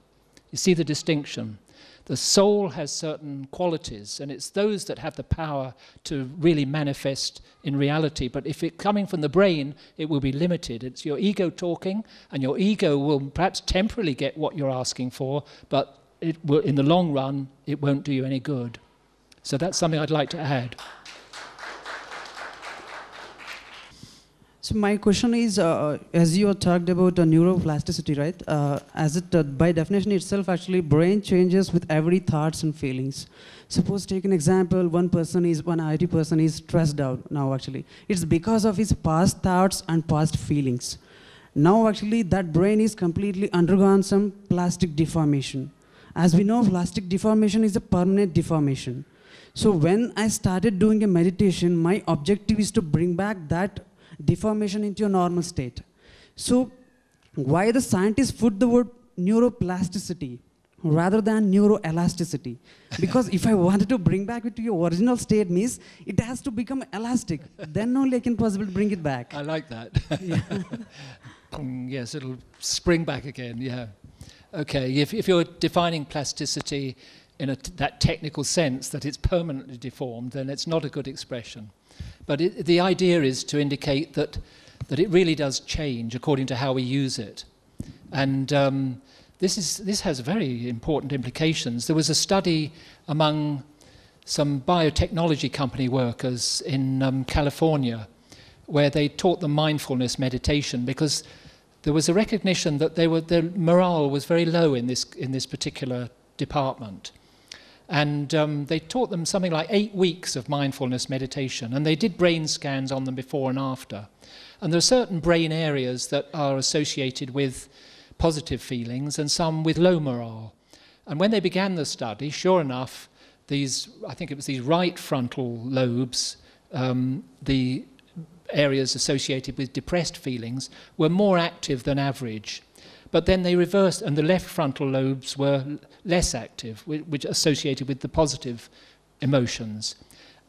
You see the distinction? The soul has certain qualities, and it's those that have the power to really manifest in reality. But if it's coming from the brain, it will be limited. It's your ego talking, and your ego will perhaps temporarily get what you're asking for, but it will, in the long run, it won't do you any good. So that's something I'd like to add. So my question is, uh, as you talked about uh, neuroplasticity, right? Uh, as it, uh, by definition itself, actually, brain changes with every thoughts and feelings. Suppose take an example, one person is, one IT person is stressed out now actually. It's because of his past thoughts and past feelings. Now actually that brain is completely undergone some plastic deformation. As we know, plastic deformation is a permanent deformation. So when I started doing a meditation, my objective is to bring back that deformation into a normal state. So why the scientists put the word neuroplasticity rather than neuroelasticity? Because if I wanted to bring back it to your original state means it has to become elastic. then only I can possibly bring it back. I like that. yes, it'll spring back again, yeah. Okay, if, if you're defining plasticity in a that technical sense that it's permanently deformed, then it's not a good expression. But it, the idea is to indicate that, that it really does change according to how we use it. And um, this, is, this has very important implications. There was a study among some biotechnology company workers in um, California where they taught them mindfulness meditation because there was a recognition that they were, their morale was very low in this, in this particular department. And um, they taught them something like eight weeks of mindfulness meditation. And they did brain scans on them before and after. And there are certain brain areas that are associated with positive feelings and some with low morale. And when they began the study, sure enough, these, I think it was these right frontal lobes, um, the areas associated with depressed feelings, were more active than average. But then they reversed, and the left frontal lobes were less active, which associated with the positive emotions.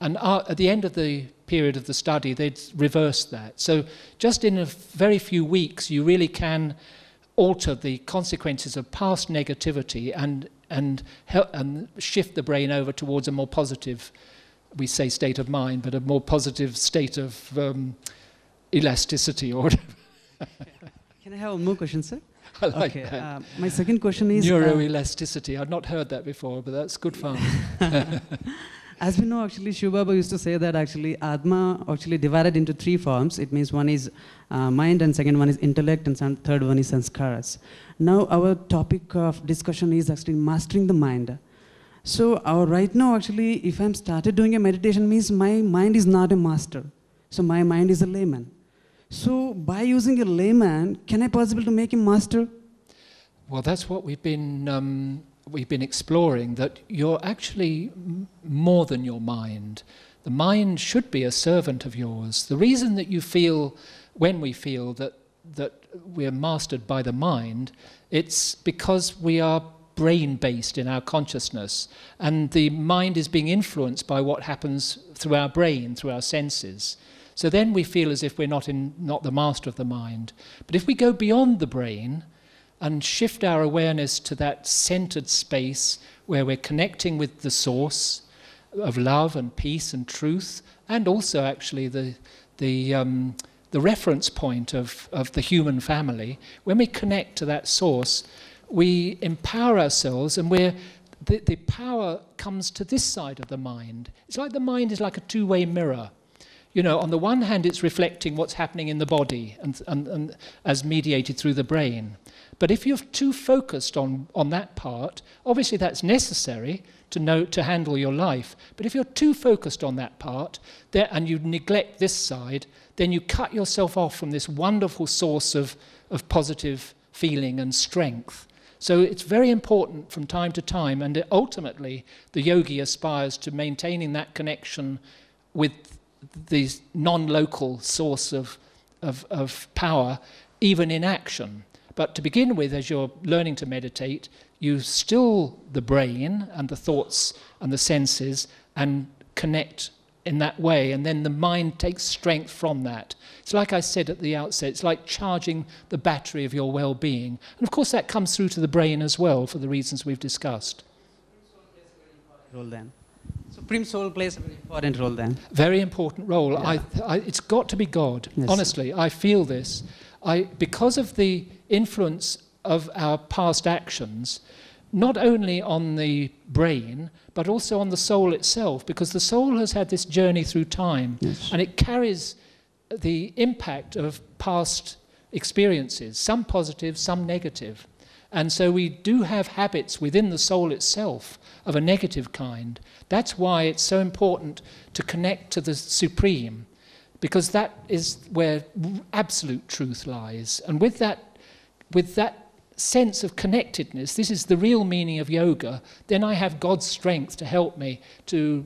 And at the end of the period of the study, they'd reversed that. So just in a very few weeks, you really can alter the consequences of past negativity and, and, help, and shift the brain over towards a more positive, we say state of mind, but a more positive state of um, elasticity or whatever. Can I have one more question, sir? I like okay, that. uh, my second question is neuroelasticity. Uh, I've not heard that before, but that's good fun. As we know, actually, Shiv Baba used to say that actually Atma actually divided into three forms. It means one is uh, mind, and second one is intellect, and some, third one is sanskaras. Now, our topic of discussion is actually mastering the mind. So, our, right now, actually, if I'm started doing a meditation, means my mind is not a master. So, my mind is a layman. So by using a layman, can I possible to make him master? Well, that's what we've been um, we've been exploring. That you're actually more than your mind. The mind should be a servant of yours. The reason that you feel, when we feel that that we're mastered by the mind, it's because we are brain based in our consciousness, and the mind is being influenced by what happens through our brain, through our senses. So then we feel as if we're not, in, not the master of the mind. But if we go beyond the brain and shift our awareness to that centered space where we're connecting with the source of love and peace and truth, and also actually the, the, um, the reference point of, of the human family, when we connect to that source, we empower ourselves and we're the, the power comes to this side of the mind. It's like the mind is like a two way mirror you know, on the one hand, it's reflecting what's happening in the body and, and, and as mediated through the brain. But if you're too focused on, on that part, obviously that's necessary to know to handle your life. But if you're too focused on that part there, and you neglect this side, then you cut yourself off from this wonderful source of, of positive feeling and strength. So it's very important from time to time, and ultimately the yogi aspires to maintaining that connection with the non-local source of, of, of power, even in action. But to begin with, as you're learning to meditate, you still the brain and the thoughts and the senses and connect in that way, and then the mind takes strength from that. It's like I said at the outset, it's like charging the battery of your well being. And of course, that comes through to the brain as well for the reasons we've discussed. then. Supreme Soul plays a very important role then. Very important role. Yeah. I, I, it's got to be God. Yes. Honestly, I feel this. I, because of the influence of our past actions, not only on the brain, but also on the soul itself, because the soul has had this journey through time Yes. and it carries the impact of past experiences, some positive, some negative. And so we do have habits within the soul itself of a negative kind. That's why it's so important to connect to the supreme, because that is where absolute truth lies. And with that, with that sense of connectedness, this is the real meaning of yoga, then I have God's strength to help me to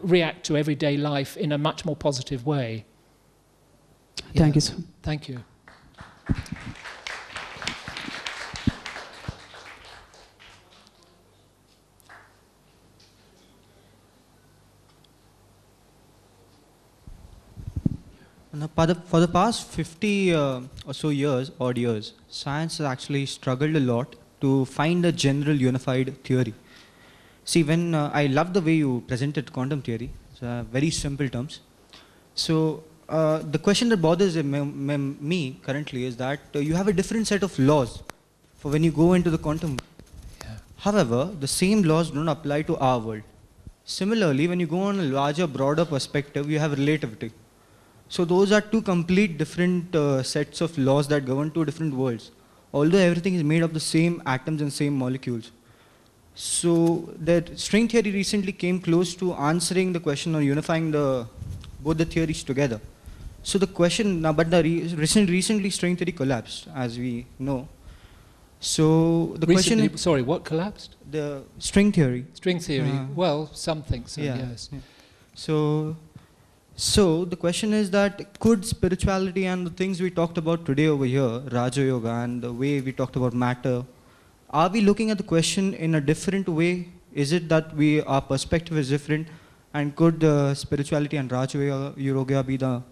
react to everyday life in a much more positive way. Thank Yeah. you, sir. Thank you. For the, for the past 50 uh, or so years, odd years, science has actually struggled a lot to find a general unified theory. See, when uh, I love the way you presented quantum theory, it's uh, very simple terms. So, uh, the question that bothers me, currently is that uh, you have a different set of laws for when you go into the quantum. However, the same laws don't apply to our world. Similarly, when you go on a larger, broader perspective, you have relativity. So those are two complete different uh, sets of laws that govern two different worlds. Although everything is made of the same atoms and same molecules. So that string theory recently came close to answering the question or unifying the both the theories together. So the question now, but the re- recent recently string theory collapsed, as we know. So the Recently, question, sorry, what collapsed? the string theory. String theory. Uh, well, some think so, yes. yeah. So, so the question is that could spirituality and the things we talked about today over here, Raja Yoga and the way we talked about matter, are we looking at the question in a different way? Is it that we our perspective is different, and could uh, spirituality and Raja Yoga- be the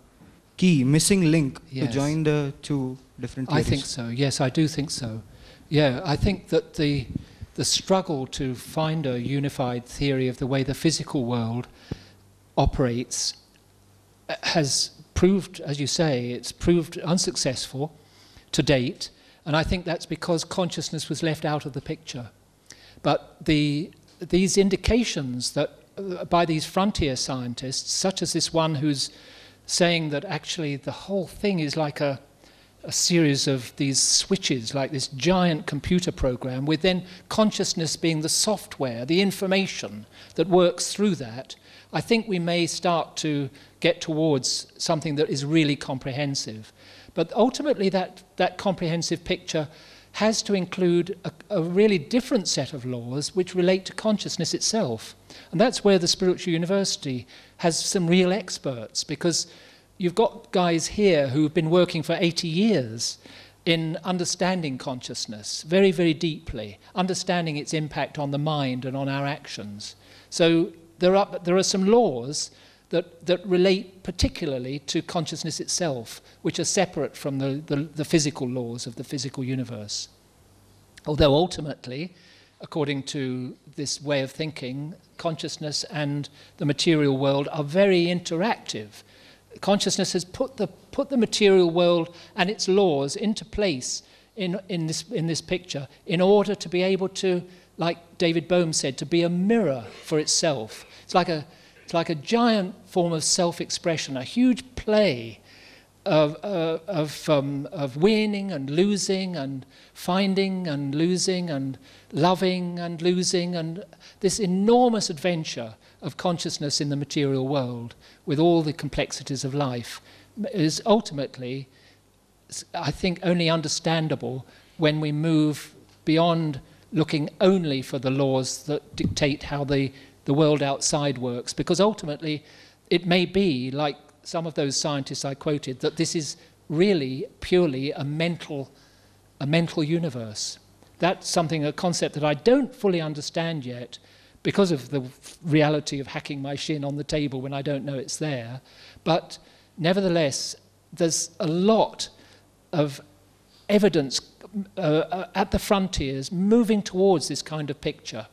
key missing link Yes. to join the two different? Things? I think so. Yes, I do think so. Yeah, I think that the the struggle to find a unified theory of the way the physical world operates has proved, as you say, it's proved unsuccessful to date, and I think that's because consciousness was left out of the picture. But the these indications that uh, by these frontier scientists, such as this one who's saying that actually the whole thing is like a a series of these switches, like this giant computer program, with then consciousness being the software, the information that works through that, I think we may start to get towards something that is really comprehensive. But ultimately, that, that comprehensive picture has to include a, a really different set of laws which relate to consciousness itself. And that's where the Spiritual University has some real experts, because you've got guys here who've been working for 80 years in understanding consciousness very, very deeply, understanding its impact on the mind and on our actions. So there are, there are some laws that, that relate particularly to consciousness itself, which are separate from the, the, the physical laws of the physical universe. Although ultimately, according to this way of thinking, consciousness and the material world are very interactive consciousness has put the, put the material world and its laws into place in, in, this, in this picture in order to be able to, like David Bohm said, to be a mirror for itself. It's like a, it's like a giant form of self expression, a huge play of, uh, of, um, of winning and losing and finding and losing and loving and losing and this enormous adventure of consciousness in the material world with all the complexities of life is ultimately, I think, only understandable when we move beyond looking only for the laws that dictate how the, the world outside works. Because ultimately, it may be, like some of those scientists I quoted, that this is really purely a mental, a mental universe. That's something, a concept that I don't fully understand yet, because of the reality of hacking my shin on the table when I don't know it's there. But nevertheless, there's a lot of evidence uh, uh, at the frontiers moving towards this kind of picture.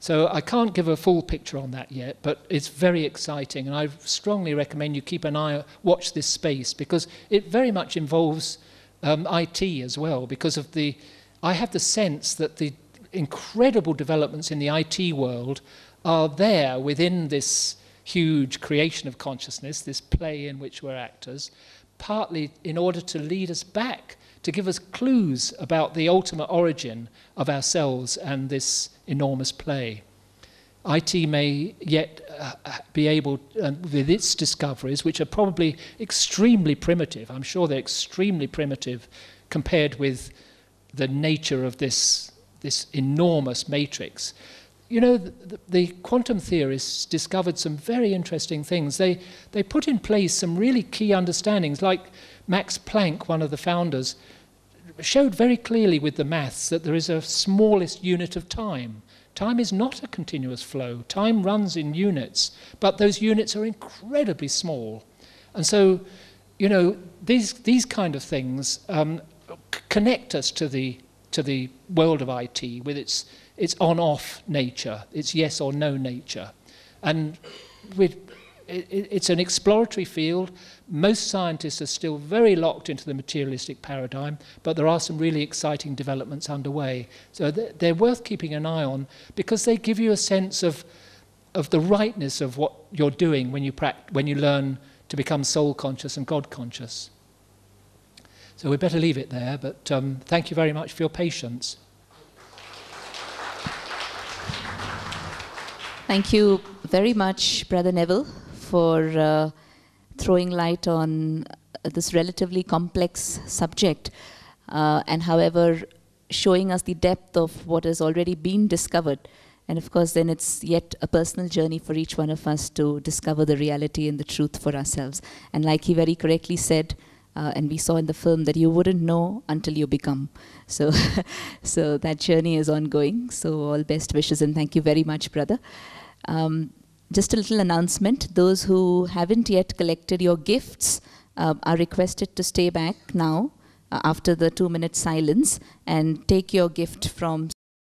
So I can't give a full picture on that yet, but it's very exciting, and I strongly recommend you keep an eye, watch this space because it very much involves um, IT as well. Because of the, I have the sense that the incredible developments in the IT world are there within this huge creation of consciousness, this play in which we're actors, partly in order to lead us back, to give us clues about the ultimate origin of ourselves and this enormous play. IT may yet uh, be able, uh, with its discoveries, which are probably extremely primitive, I'm sure they're extremely primitive compared with the nature of this, this enormous matrix. You know, the, the quantum theorists discovered some very interesting things. They, they put in place some really key understandings, like Max Planck, one of the founders, showed very clearly with the maths that there is a smallest unit of time. Time is not a continuous flow. Time runs in units, but those units are incredibly small. And so, you know, these, these kind of things um, connect us to the, to the world of IT with its, its on-off nature, its yes or no nature. And with, it, it's an exploratory field, most scientists are still very locked into the materialistic paradigm, but there are some really exciting developments underway. So they're worth keeping an eye on because they give you a sense of, of the rightness of what you're doing when you, when you learn to become soul conscious and God conscious. So we better leave it there, but um, thank you very much for your patience. Thank you very much, Brother Neville, for. Uh, throwing light on this relatively complex subject, uh, and however, showing us the depth of what has already been discovered. And of course, then it's yet a personal journey for each one of us to discover the reality and the truth for ourselves. And like he very correctly said, uh, and we saw in the film that you wouldn't know until you become. So, so that journey is ongoing. So all best wishes and thank you very much, brother. Um, just a little announcement. Those who haven't yet collected your gifts uh, are requested to stay back now uh, after the two minute silence and take your gift from